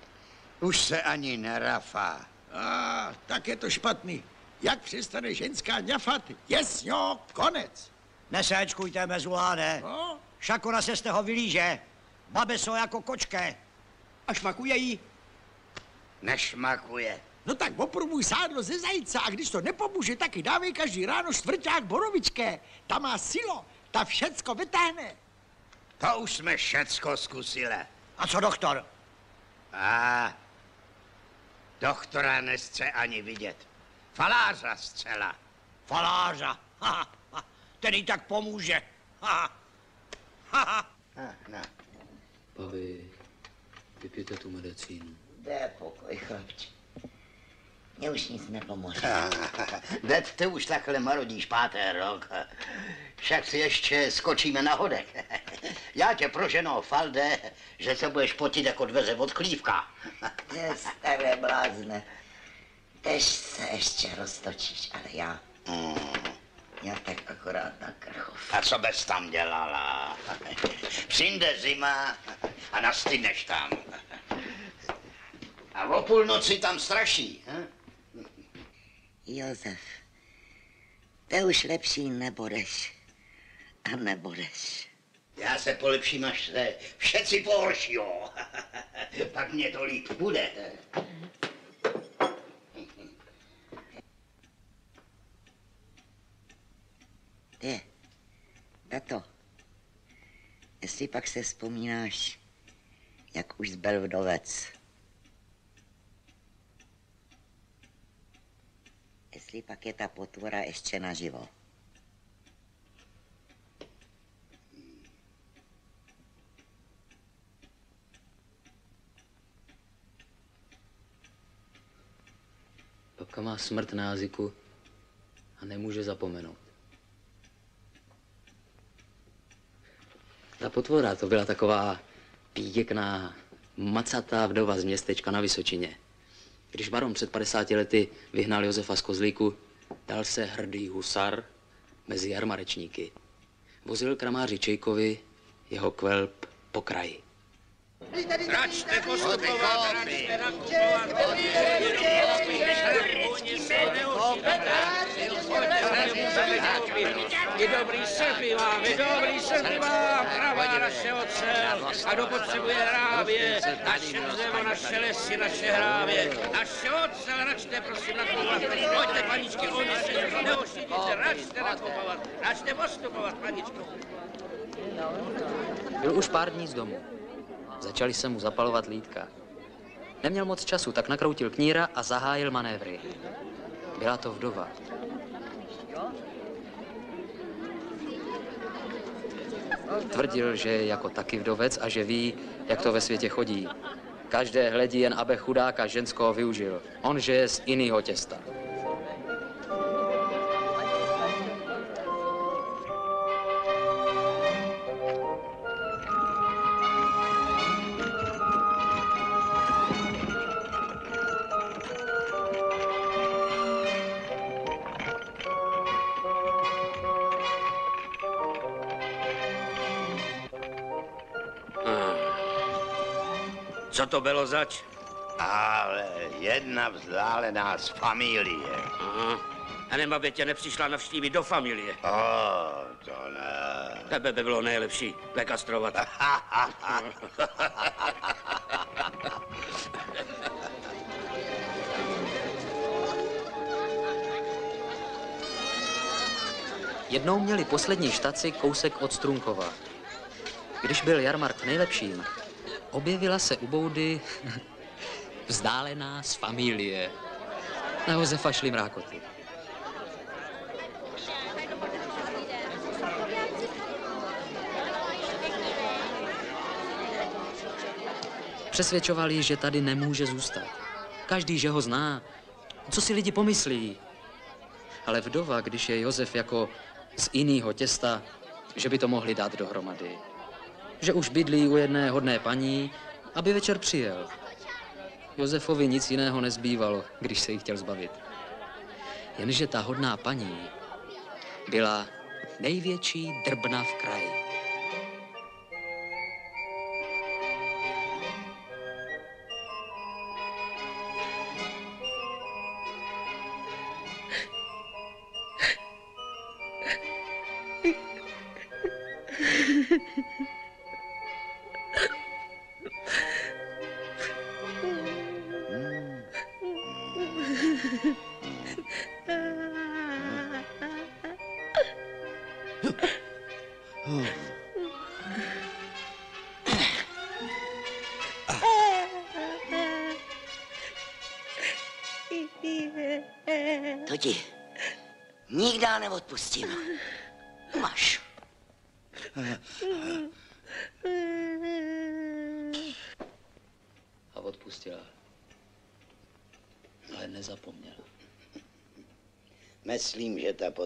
Už se ani nerafá. A, tak je to špatný. Jak přestane ženská ňafat, je s ňou konec. Neséčkujte mezulá, No? Šakora se z toho vylíže. Babe jsou jako kočke. A šmakuje jí. Nešmakuje. No tak oprubuj sádlo ze zajíce a když to nepomůže, taky dávej každý ráno čtvrťák borovičké. Ta má silo, ta všecko vytáhne. To už jsme všecko zkusili. A co doktor? A doktora nestře ani vidět. Falářa zcela. Falářa. Ha, ha. Ten jí tak pomůže. Ha, ha, ha. No. Babi, vypijte tu medicínu. Dej pokoj, chlapče. Mně už nic nepomůže. Ded, ty už takhle marodíš pátý rok. Však si ještě skočíme na hodek. Já tě proženou falde, že se budeš potit jako dveře od chlívka. Je staré blázne. Tež se ještě roztočíš, ale já... Já tak akorát na krchov. A co bys tam dělala? Přijde zima a nastyneš tam. A o půlnoci tam straší. Hm? Josef, ty už lepší nebudeš. A nebudeš. Já se polepším, až se všetci pohorší, jo. Pak mě to líp bude. Ty, tato, jestli pak se vzpomínáš, jak už zbyl vdovec. Jestli pak je ta potvora ještě naživo. Babka má smrt na jazyku a nemůže zapomenout. Ta potvora to byla taková pěkná, macatá vdova z městečka na Vysočině. Když baron před 50 lety vyhnal Josefa z Kozlíku, dal se hrdý husar mezi jarmarečníky. Vozil kramáři Čejkovi jeho kvelp po kraji. Račte postupovat. I dobrý srpy mám, i dobrý srpy mám, pravá naše ocel. A kdo potřebuje hrávě, naše dřevo, naše lesy, naše hrávě, naše ocel, račte prosím nakupovat. Pojďte, paničky, oni se neošidíte, račte nakupovat, račte postupovat, paničko. Byl už pár dní z domu. Začali se mu zapalovat lítka. Neměl moc času, tak nakroutil kníra a zahájil manévry. Byla to vdova. Tvrdil, že je jako taky vdovec a že ví, jak to ve světě chodí. Každé hledí jen, aby chudáka ženského využil. On, že je z inýho těsta. To bylo zač? Ale jedna vzdálená z familie. Aha. A nemá by tě nepřišla navštívit do familie. O, to ne. Tebe by bylo nejlepší vekastrovat. Jednou měli poslední štaci kousek od Strunkova. Když byl jarmark nejlepším, objevila se u Boudy vzdálená z familie na Josefa Šlimrákoty. Přesvědčovali, že tady nemůže zůstat. Každý, že ho zná. Co si lidi pomyslí? Ale vdova, když je Josef jako z jiného těsta, že by to mohli dát dohromady. Že už bydlí u jedné hodné paní, aby večer přijel. Josefovi nic jiného nezbývalo, když se jí chtěl zbavit. Jenže ta hodná paní byla největší drbna v kraji.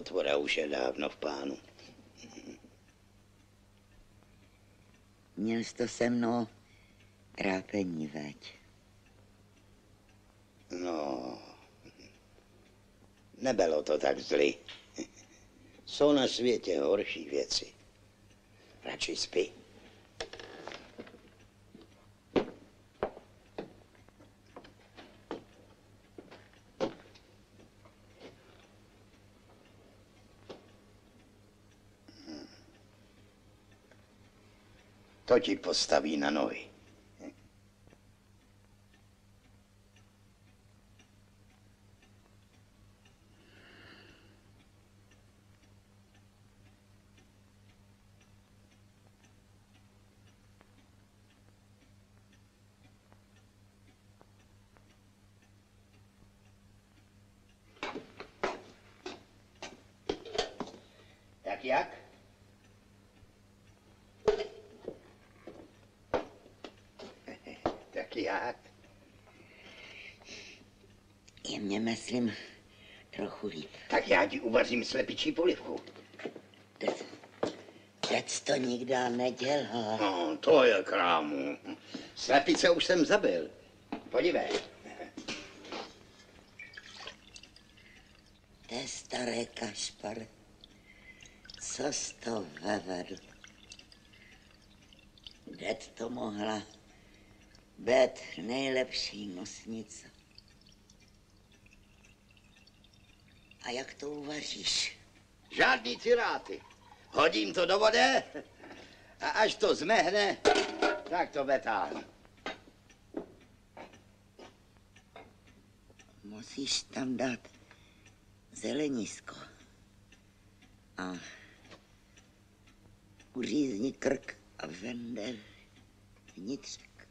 Potvora už je dávno v pánu. Měl jsi to se mnou trápení, veď. No, nebylo to tak zlý. Jsou na světě horší věci. Radši spí. To ti postaví na nohy. Tak jak? tak jak? Je mě, myslím, trochu líp. Tak já ti uvařím slepičí polivku. Teď to nikdo nedělal. No, to je krámu. Slepice už jsem zabil. Podívej. To je staré kašpar. Co jsi to vevedl? Dět to mohla být nejlepší nosnice. A jak to uvaříš? Žádný ciráty. Hodím to do vody a až to zmehne, tak to vetáhnu. Musíš tam dát zelenisko. A uřízni krk a vender vnitřek.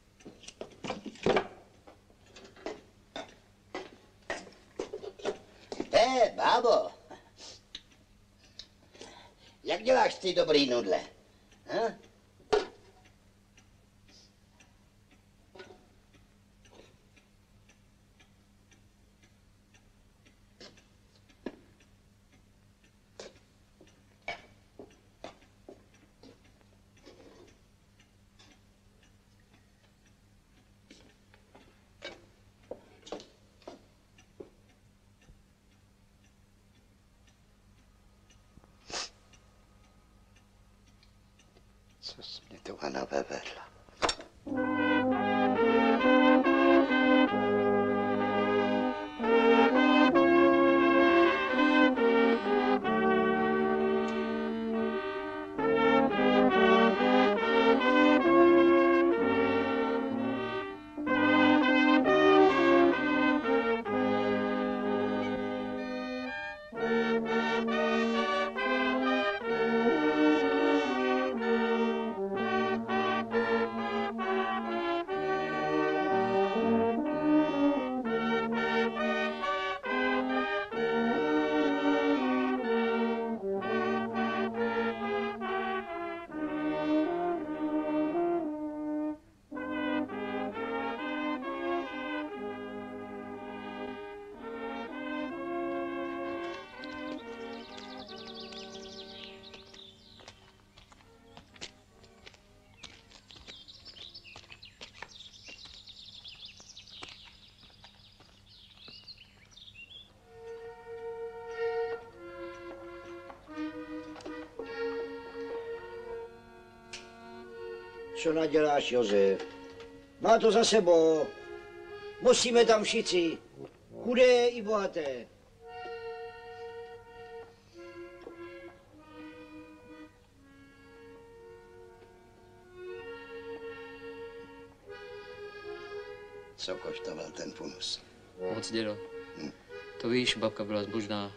Bábo. Jak děláš ty dobrý nudle? Ha? Co naděláš, Josef. Má to za sebou. Musíme tam všichni. Chudé i bohaté. Co koštoval ten funus? Moc, dědo. To víš, babka byla zbožná.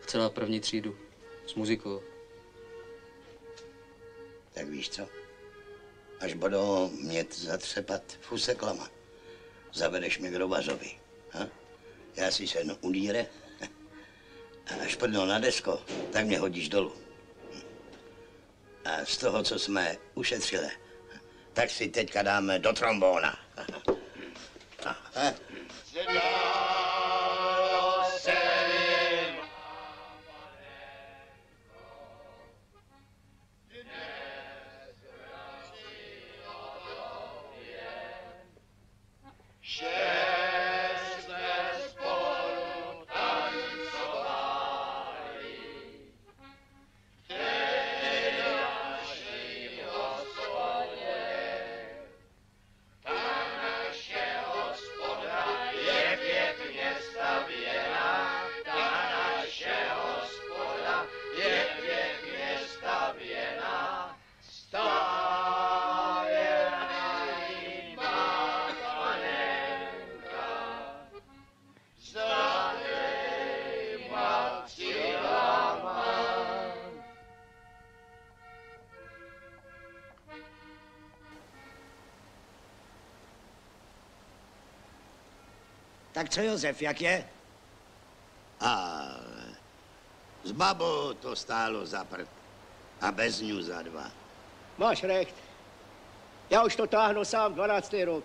Chcela první třídu. S muzikou. Tak víš co? Až budou mět zatřepat fuseklama, zavedeš mi k rovařovi. Ha? Já si se jenom udíre a až prdnou na desko, tak mě hodíš dolů. A z toho, co jsme ušetřili, tak si teďka dáme do trombóna. Tak co, Josef, jak je? A s babou to stálo za prd. A bez ní za dva. Máš recht. Já už to táhnu sám 12. rok.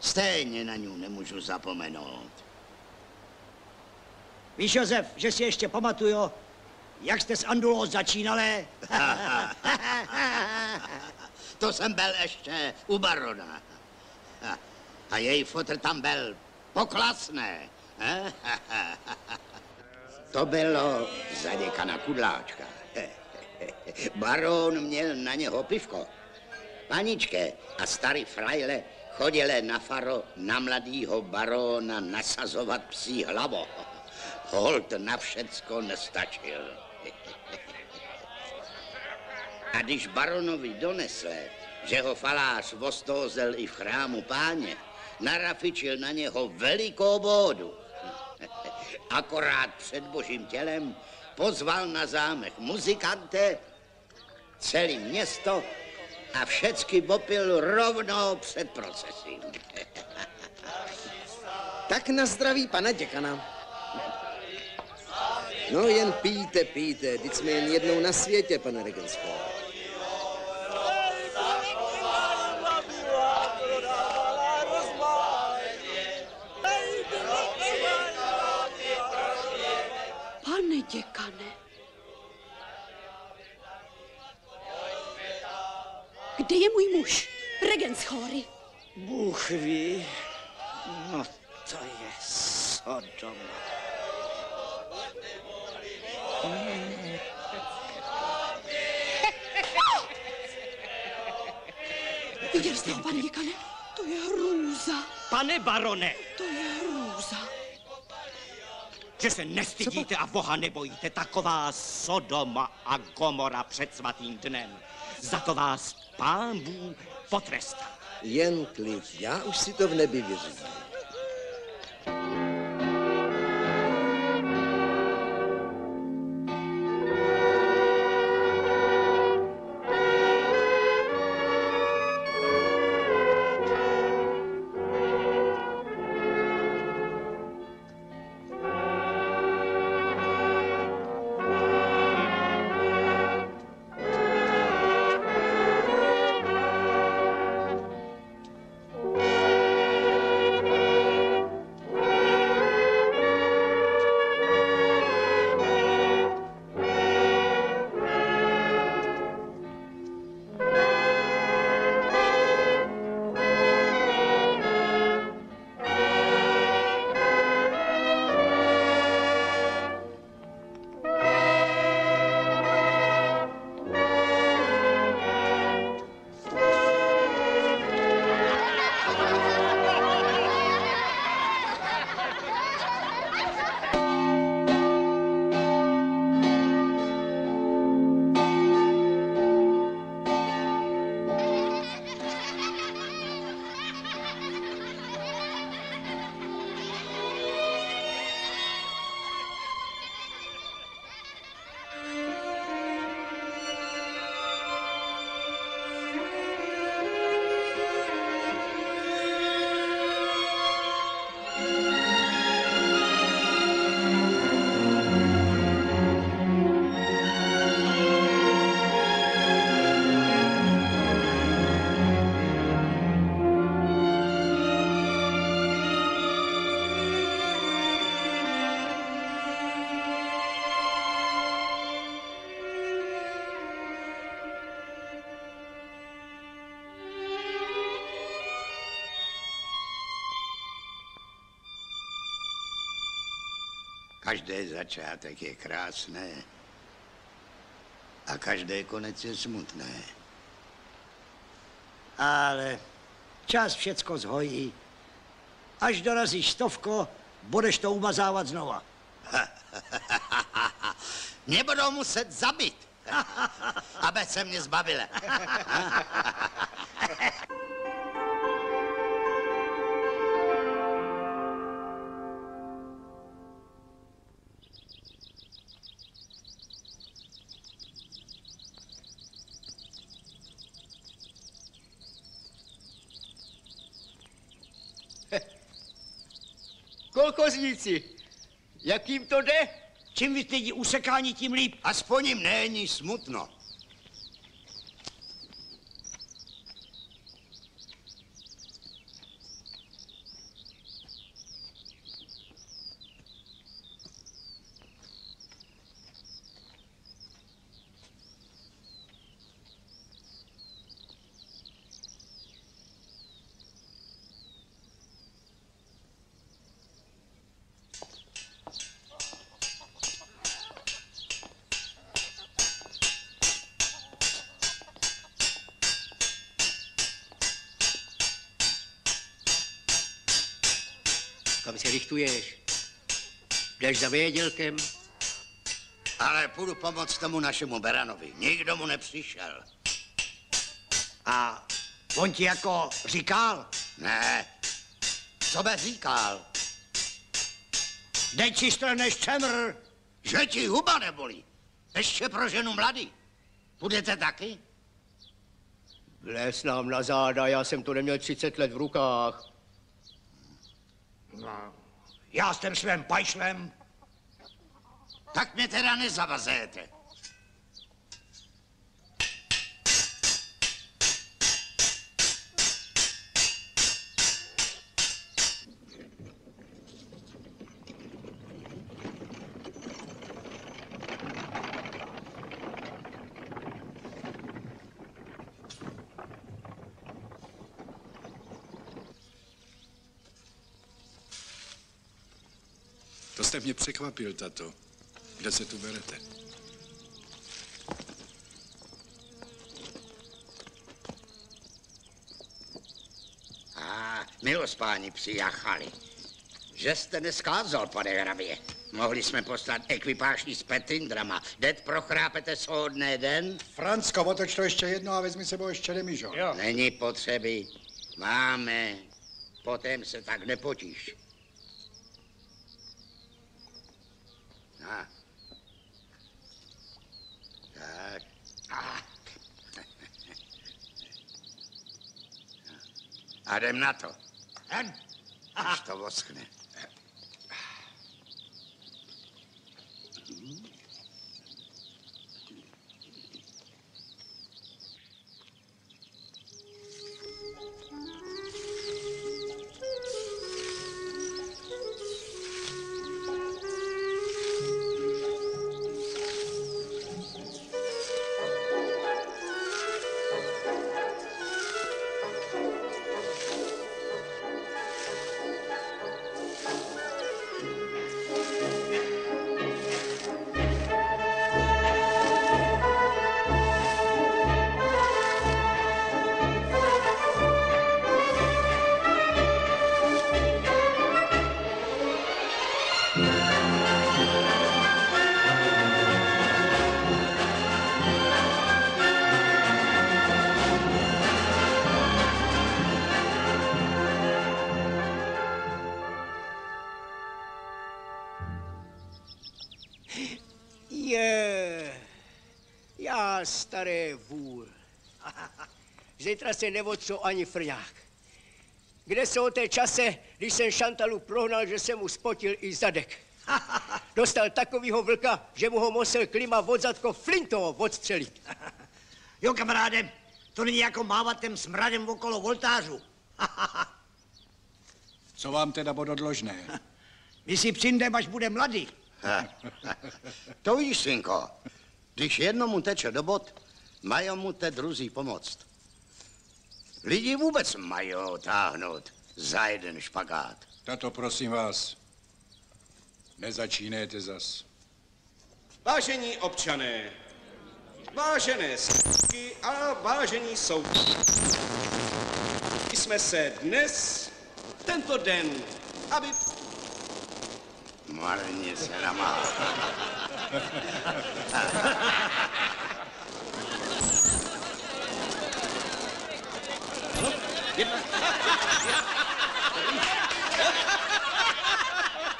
Stejně na ní nemůžu zapomenout. Víš, Josef, že si ještě pamatuju, jak jste s Andulou začínali? to jsem byl ještě u barona. A- její fotr tam byl poklasné. To bylo za děkana Kudláčka. Baron měl na něho pivko. Paničke a starý frajle chodili na faro na mladýho barona nasazovat psí hlavo. Holt na všecko nestačil. A když baronovi donesle, že ho falář vostouzel i v chrámu páně, narafičil na něho velikou bódu. Akorát před božím tělem pozval na zámek muzikante, celé město a všecky popil rovnou před procesím. Tak na zdraví pana děkana. No jen píte, píte, teď jsme jen jednou na světě, pane Regensko. Pane děkane. Kde je můj muž? Regent z Chory. Bůh ví. No, to je Sodoma. Viděl jste ho, pane děkane? To je hrůza. Pane barone, To je. Že se nestydíte a Boha nebojíte, taková Sodoma a Gomora před svatým dnem. Za to vás pán Bůh potrestá. Jen klid, já už si to v nebi vyřídím. Každý začátek je krásné a každý konec je smutné. Ale čas všecko zhojí. Až dorazíš stovko, budeš to umazávat znova. Mě budou muset zabít, aby se mě zbavili. Kolkozníci, jak jim to jde? Čím víc lidí usekání, tím líp. Aspoň jim není smutno. Jdeš za vědělkem? Ale půjdu pomoct tomu našemu Beranovi. Nikdo mu nepřišel. A on ti jako říkal? Ne. Co by říkal? Dej ti strneš čemr. Že ti huba nebolí. Ještě pro ženu mladý. Půjdete taky? Vles nám na záda, já jsem to neměl 30 let v rukách. No, já s tím svým pajšlem. Tak mě teda nezavazujete. To jste mě překvapil, tato. Kde se tu berete? A milost páni přijachali. Že jste neskázal, pane hrabě. Mohli jsme poslat ekvipážní s Petindrama. Det prochrápete soudné den? Francko, otoč to ještě jedno a vezmi sebou ještě demižo. Jo. Není potřeby. Máme. Potom se tak nepotíš. A. Tak. A. A jdem na to. Jen. Až to voskne. Zítra se nevodco ani frňák. Kde jsou o té čase, když jsem Šantalu prohnal, že jsem mu spotil i zadek. Dostal takovýho vlka, že mu ho musel klima vodzatko flintovo odstřelit. Jo, kamaráde, to není jako mávat tím smradem okolo voltářů. Co vám teda bod odložné? My si přijdem, až bude mladý. To víš, synko, když jednomu teče do bod, mají mu te druzí pomoct. Lidi vůbec mají táhnout za jeden špagát. Tato, prosím vás. Nezačínejte zas. Vážení občané, vážené sky a vážení soudci, jsme se dnes, tento den, aby... Marně se namá.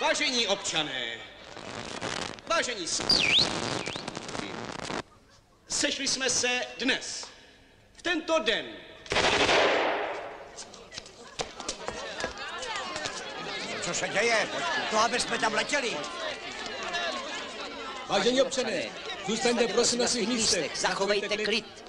Vážení občané, vážení sešli jsme se dnes, v tento den. Co se děje? To, aby jsme tam letěli. Vážení občané, zůstaňte prosím na svých místech. Zachovejte klid.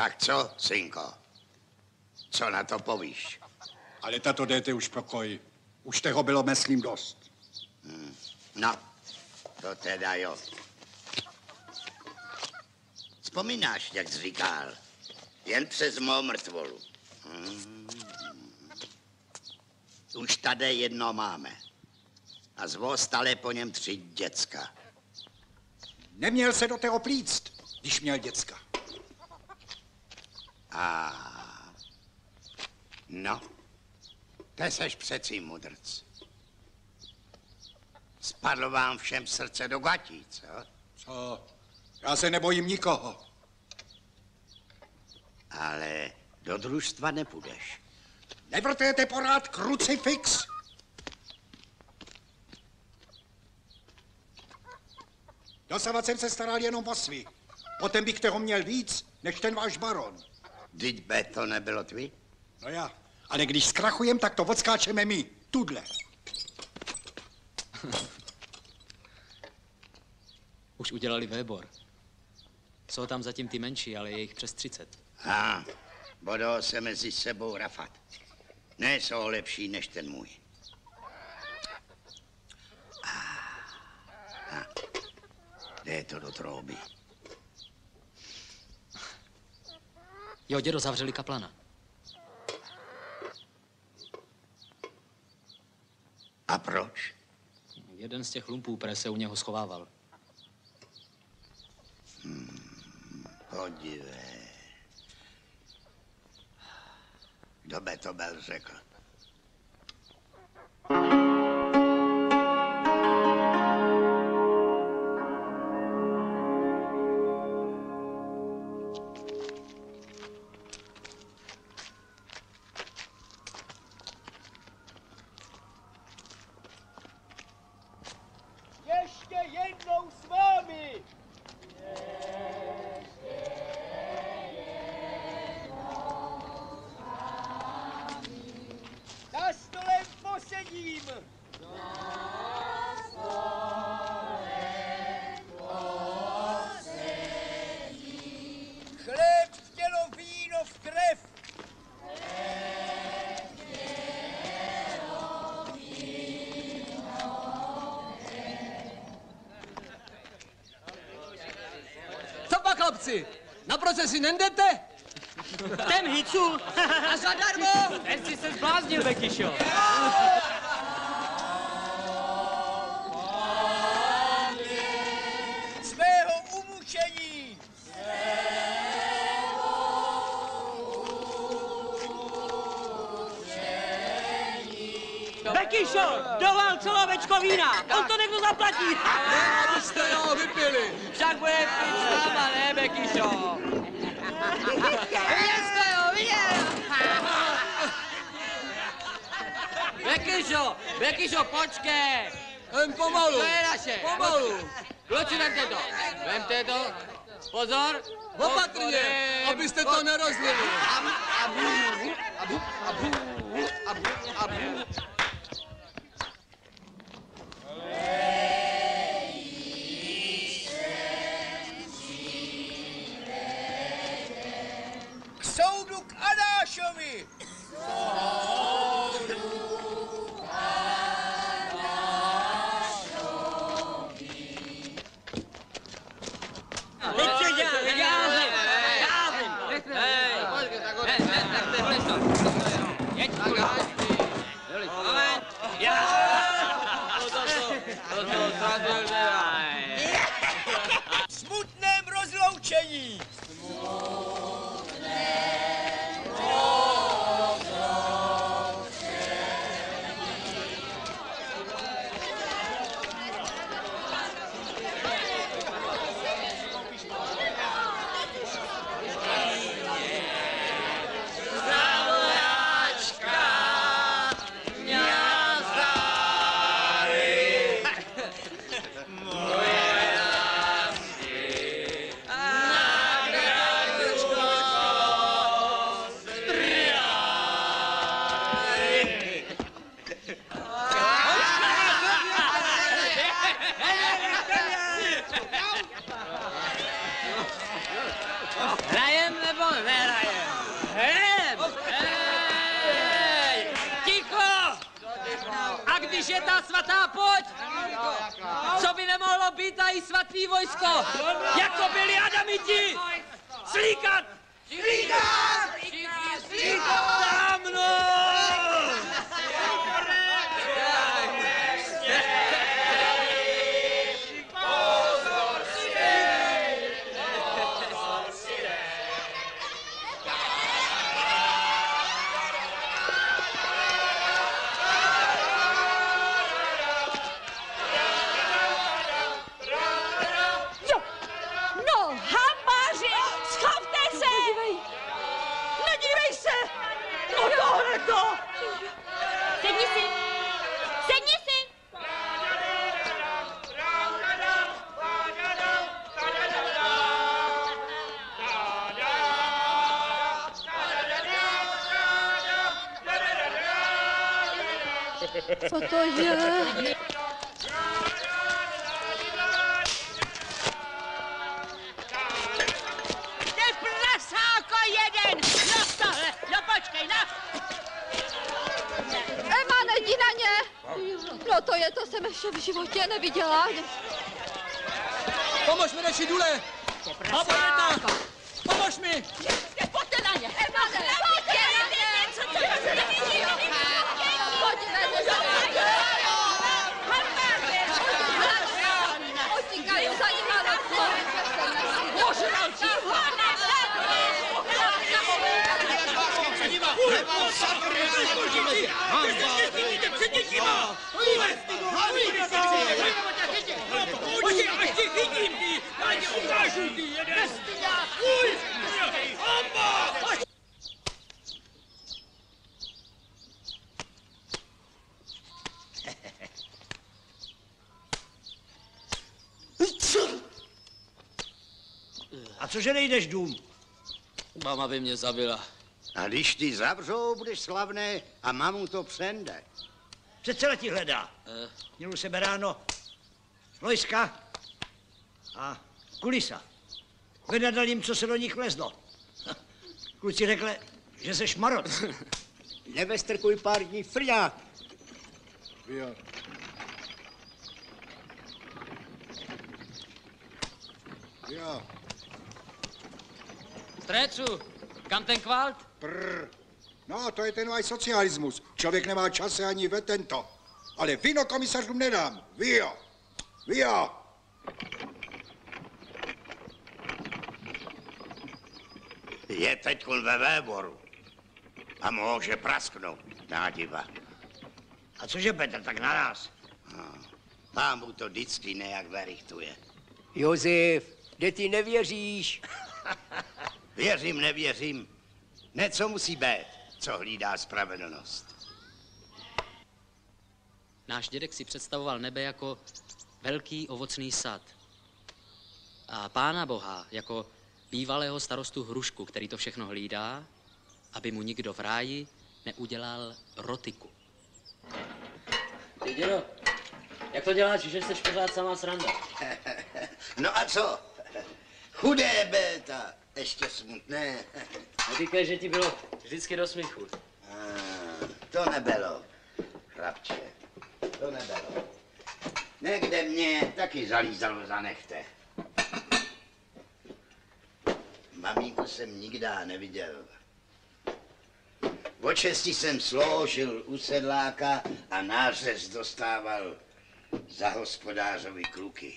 Tak co, synko? Co na to povíš? Ale tato dejte už pokoj. Už toho bylo, myslím, dost. Hmm. No, to teda jo. Vzpomínáš, jak jsi říkal? Jen přes mou mrtvolu. Hmm. Už tady jedno máme. A zvo stále po něm tři děcka. Neměl se do toho plíct, když měl děcka. A no, te seš přeci mudrc. Spadlo vám všem srdce do gatí, co? Co? Já se nebojím nikoho. Ale do družstva nepůjdeš. Nevrtejte porád krucifix. Dosavat jsem se staral jenom o svý. Potom bych toho měl víc, než ten váš baron. Vždyť be to nebylo tvý? No já. Ale když zkrachujem, tak to odskáčeme my. Tudle. Už udělali vébor. Jsou tam zatím ty menší, ale je jich přes 30. A, budou se mezi sebou rafat. Nejsou lepší než ten můj. A, a, jde to do trouby. Jo, dědo, zavřeli kaplana. A proč? Jeden z těch lumpů pre se u něho schovával. Podívej. Kdo by to byl řekl? Ještě chlapci? Na procesi nendete? Ten hicu! A zadarmo! Ten si se zbláznil, Bekyšo. Svého umučení! Bekyšo, doval celou večko vína. On to někdo zaplatí. Bekyšo, počkej. Jen pomalu. To je naše. Pomalu. Kluci, vemte to. Vemte to. Pozor. Opatrně, abyste to nerozlili. A bum, a bum, a K cože nejdeš dům? Mama by mě zabila. A když ty zavřou, budeš slavný a mamu to přende. Přece ti hledá. Eh, Měl u sebe ráno Lojska a kulisa. Vydadal jim, co se do nich vlezlo. Kluci řekli, že seš marot. Nevestrkuj pár dní frňák. Jo. Jo. Strécu, kam ten kvalt? Prr. No, to je ten váš socialismus. Člověk nemá čas ani ve tento. Ale víno komisařům nedám. Vy jo. Vy jo. Je teď ve véboru. A může prasknout. Nádiva. A cože, Petr, tak naraz? No, pán mu to vždycky nějak verichtuje. Josef, kde ty nevěříš? Věřím, nevěřím. Něco musí být, co hlídá spravedlnost. Náš dědek si představoval nebe jako velký ovocný sad. A pána Boha jako bývalého starostu Hrušku, který to všechno hlídá, aby mu nikdo v ráji neudělal rotiku. Ty dědo, jak to děláš, že jsi pořád samá sranda? No a co? Chudé béta, ještě smutné. Neříkej, že ti bylo vždycky do smíchu. Ah, to nebylo, chlapče, to nebylo. Někde mě taky zalízalo za nechte. Mamínku jsem nikdy neviděl. O česti jsem sloužil u sedláka a nářez dostával za hospodářovi kluky.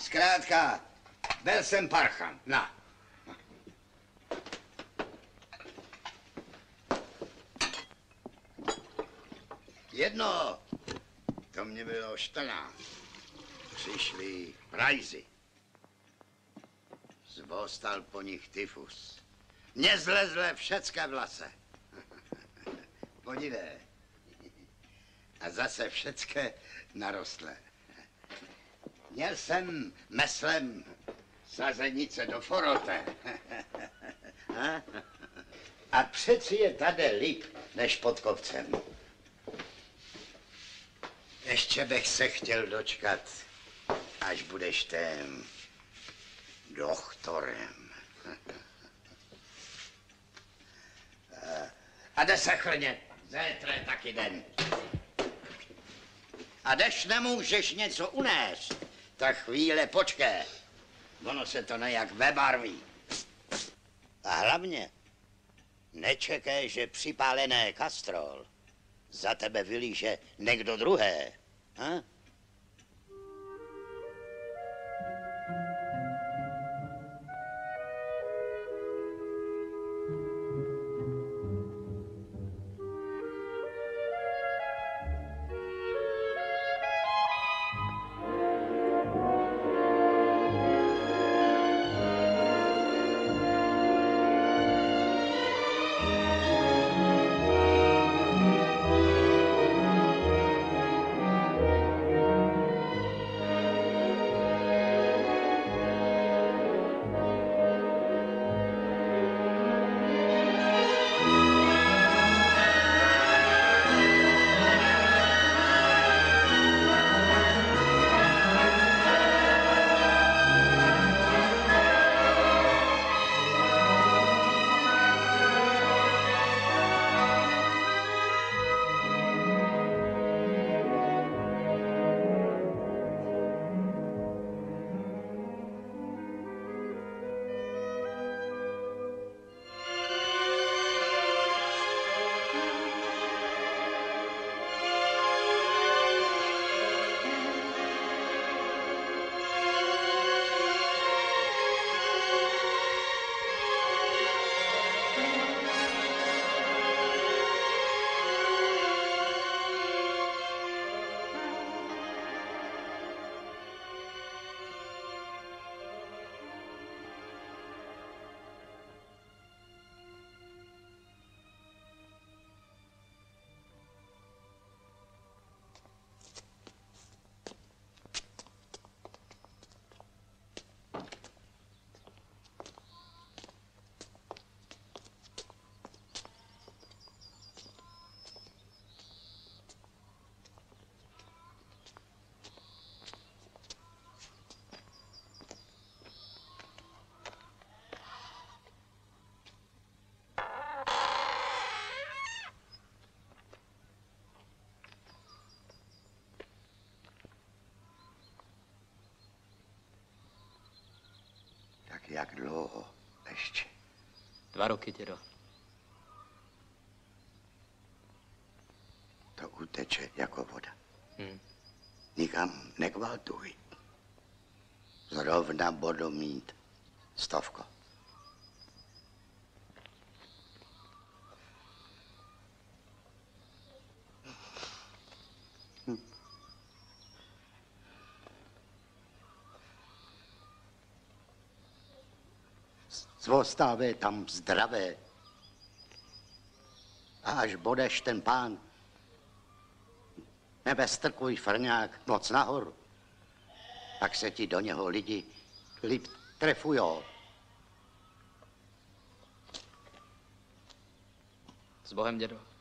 Zkrátka, byl jsem parchant, na. Jedno, to mě bylo 14. Přišli rajzy. Zvostal po nich tyfus. Mně zlezle všecké vlase. Podívej. A zase všecké narostlé. Měl jsem meslem sazenice do forote. A? Přeci je tady líp než pod kopcem. Ještě bych se chtěl dočkat, až budeš tém doktorem. A jde se chrně, zítra je taky den. A když nemůžeš něco unést, tak chvíle počkej. Ono se to nejak vebarví. A hlavně, nečekej, že připálené kastrol za tebe vylíže někdo druhé. Ha? Jak dlouho ještě? Dva roky, dědo. To uteče jako voda. Hm. Nikam nekvaltuj. Zrovna budu mít stovko. Hm. Zůstávaj tam zdravé. A až budeš ten pán Nebe strkuj, frňák, moc nahoru. Pak se ti do něho lidi líp trefujou. S Bohem, dědo.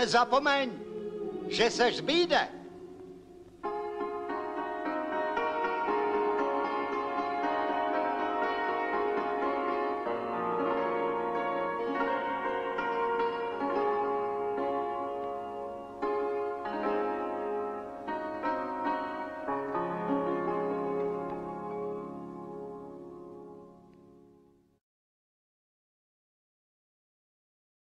Nezapomeň, že seš zbíde.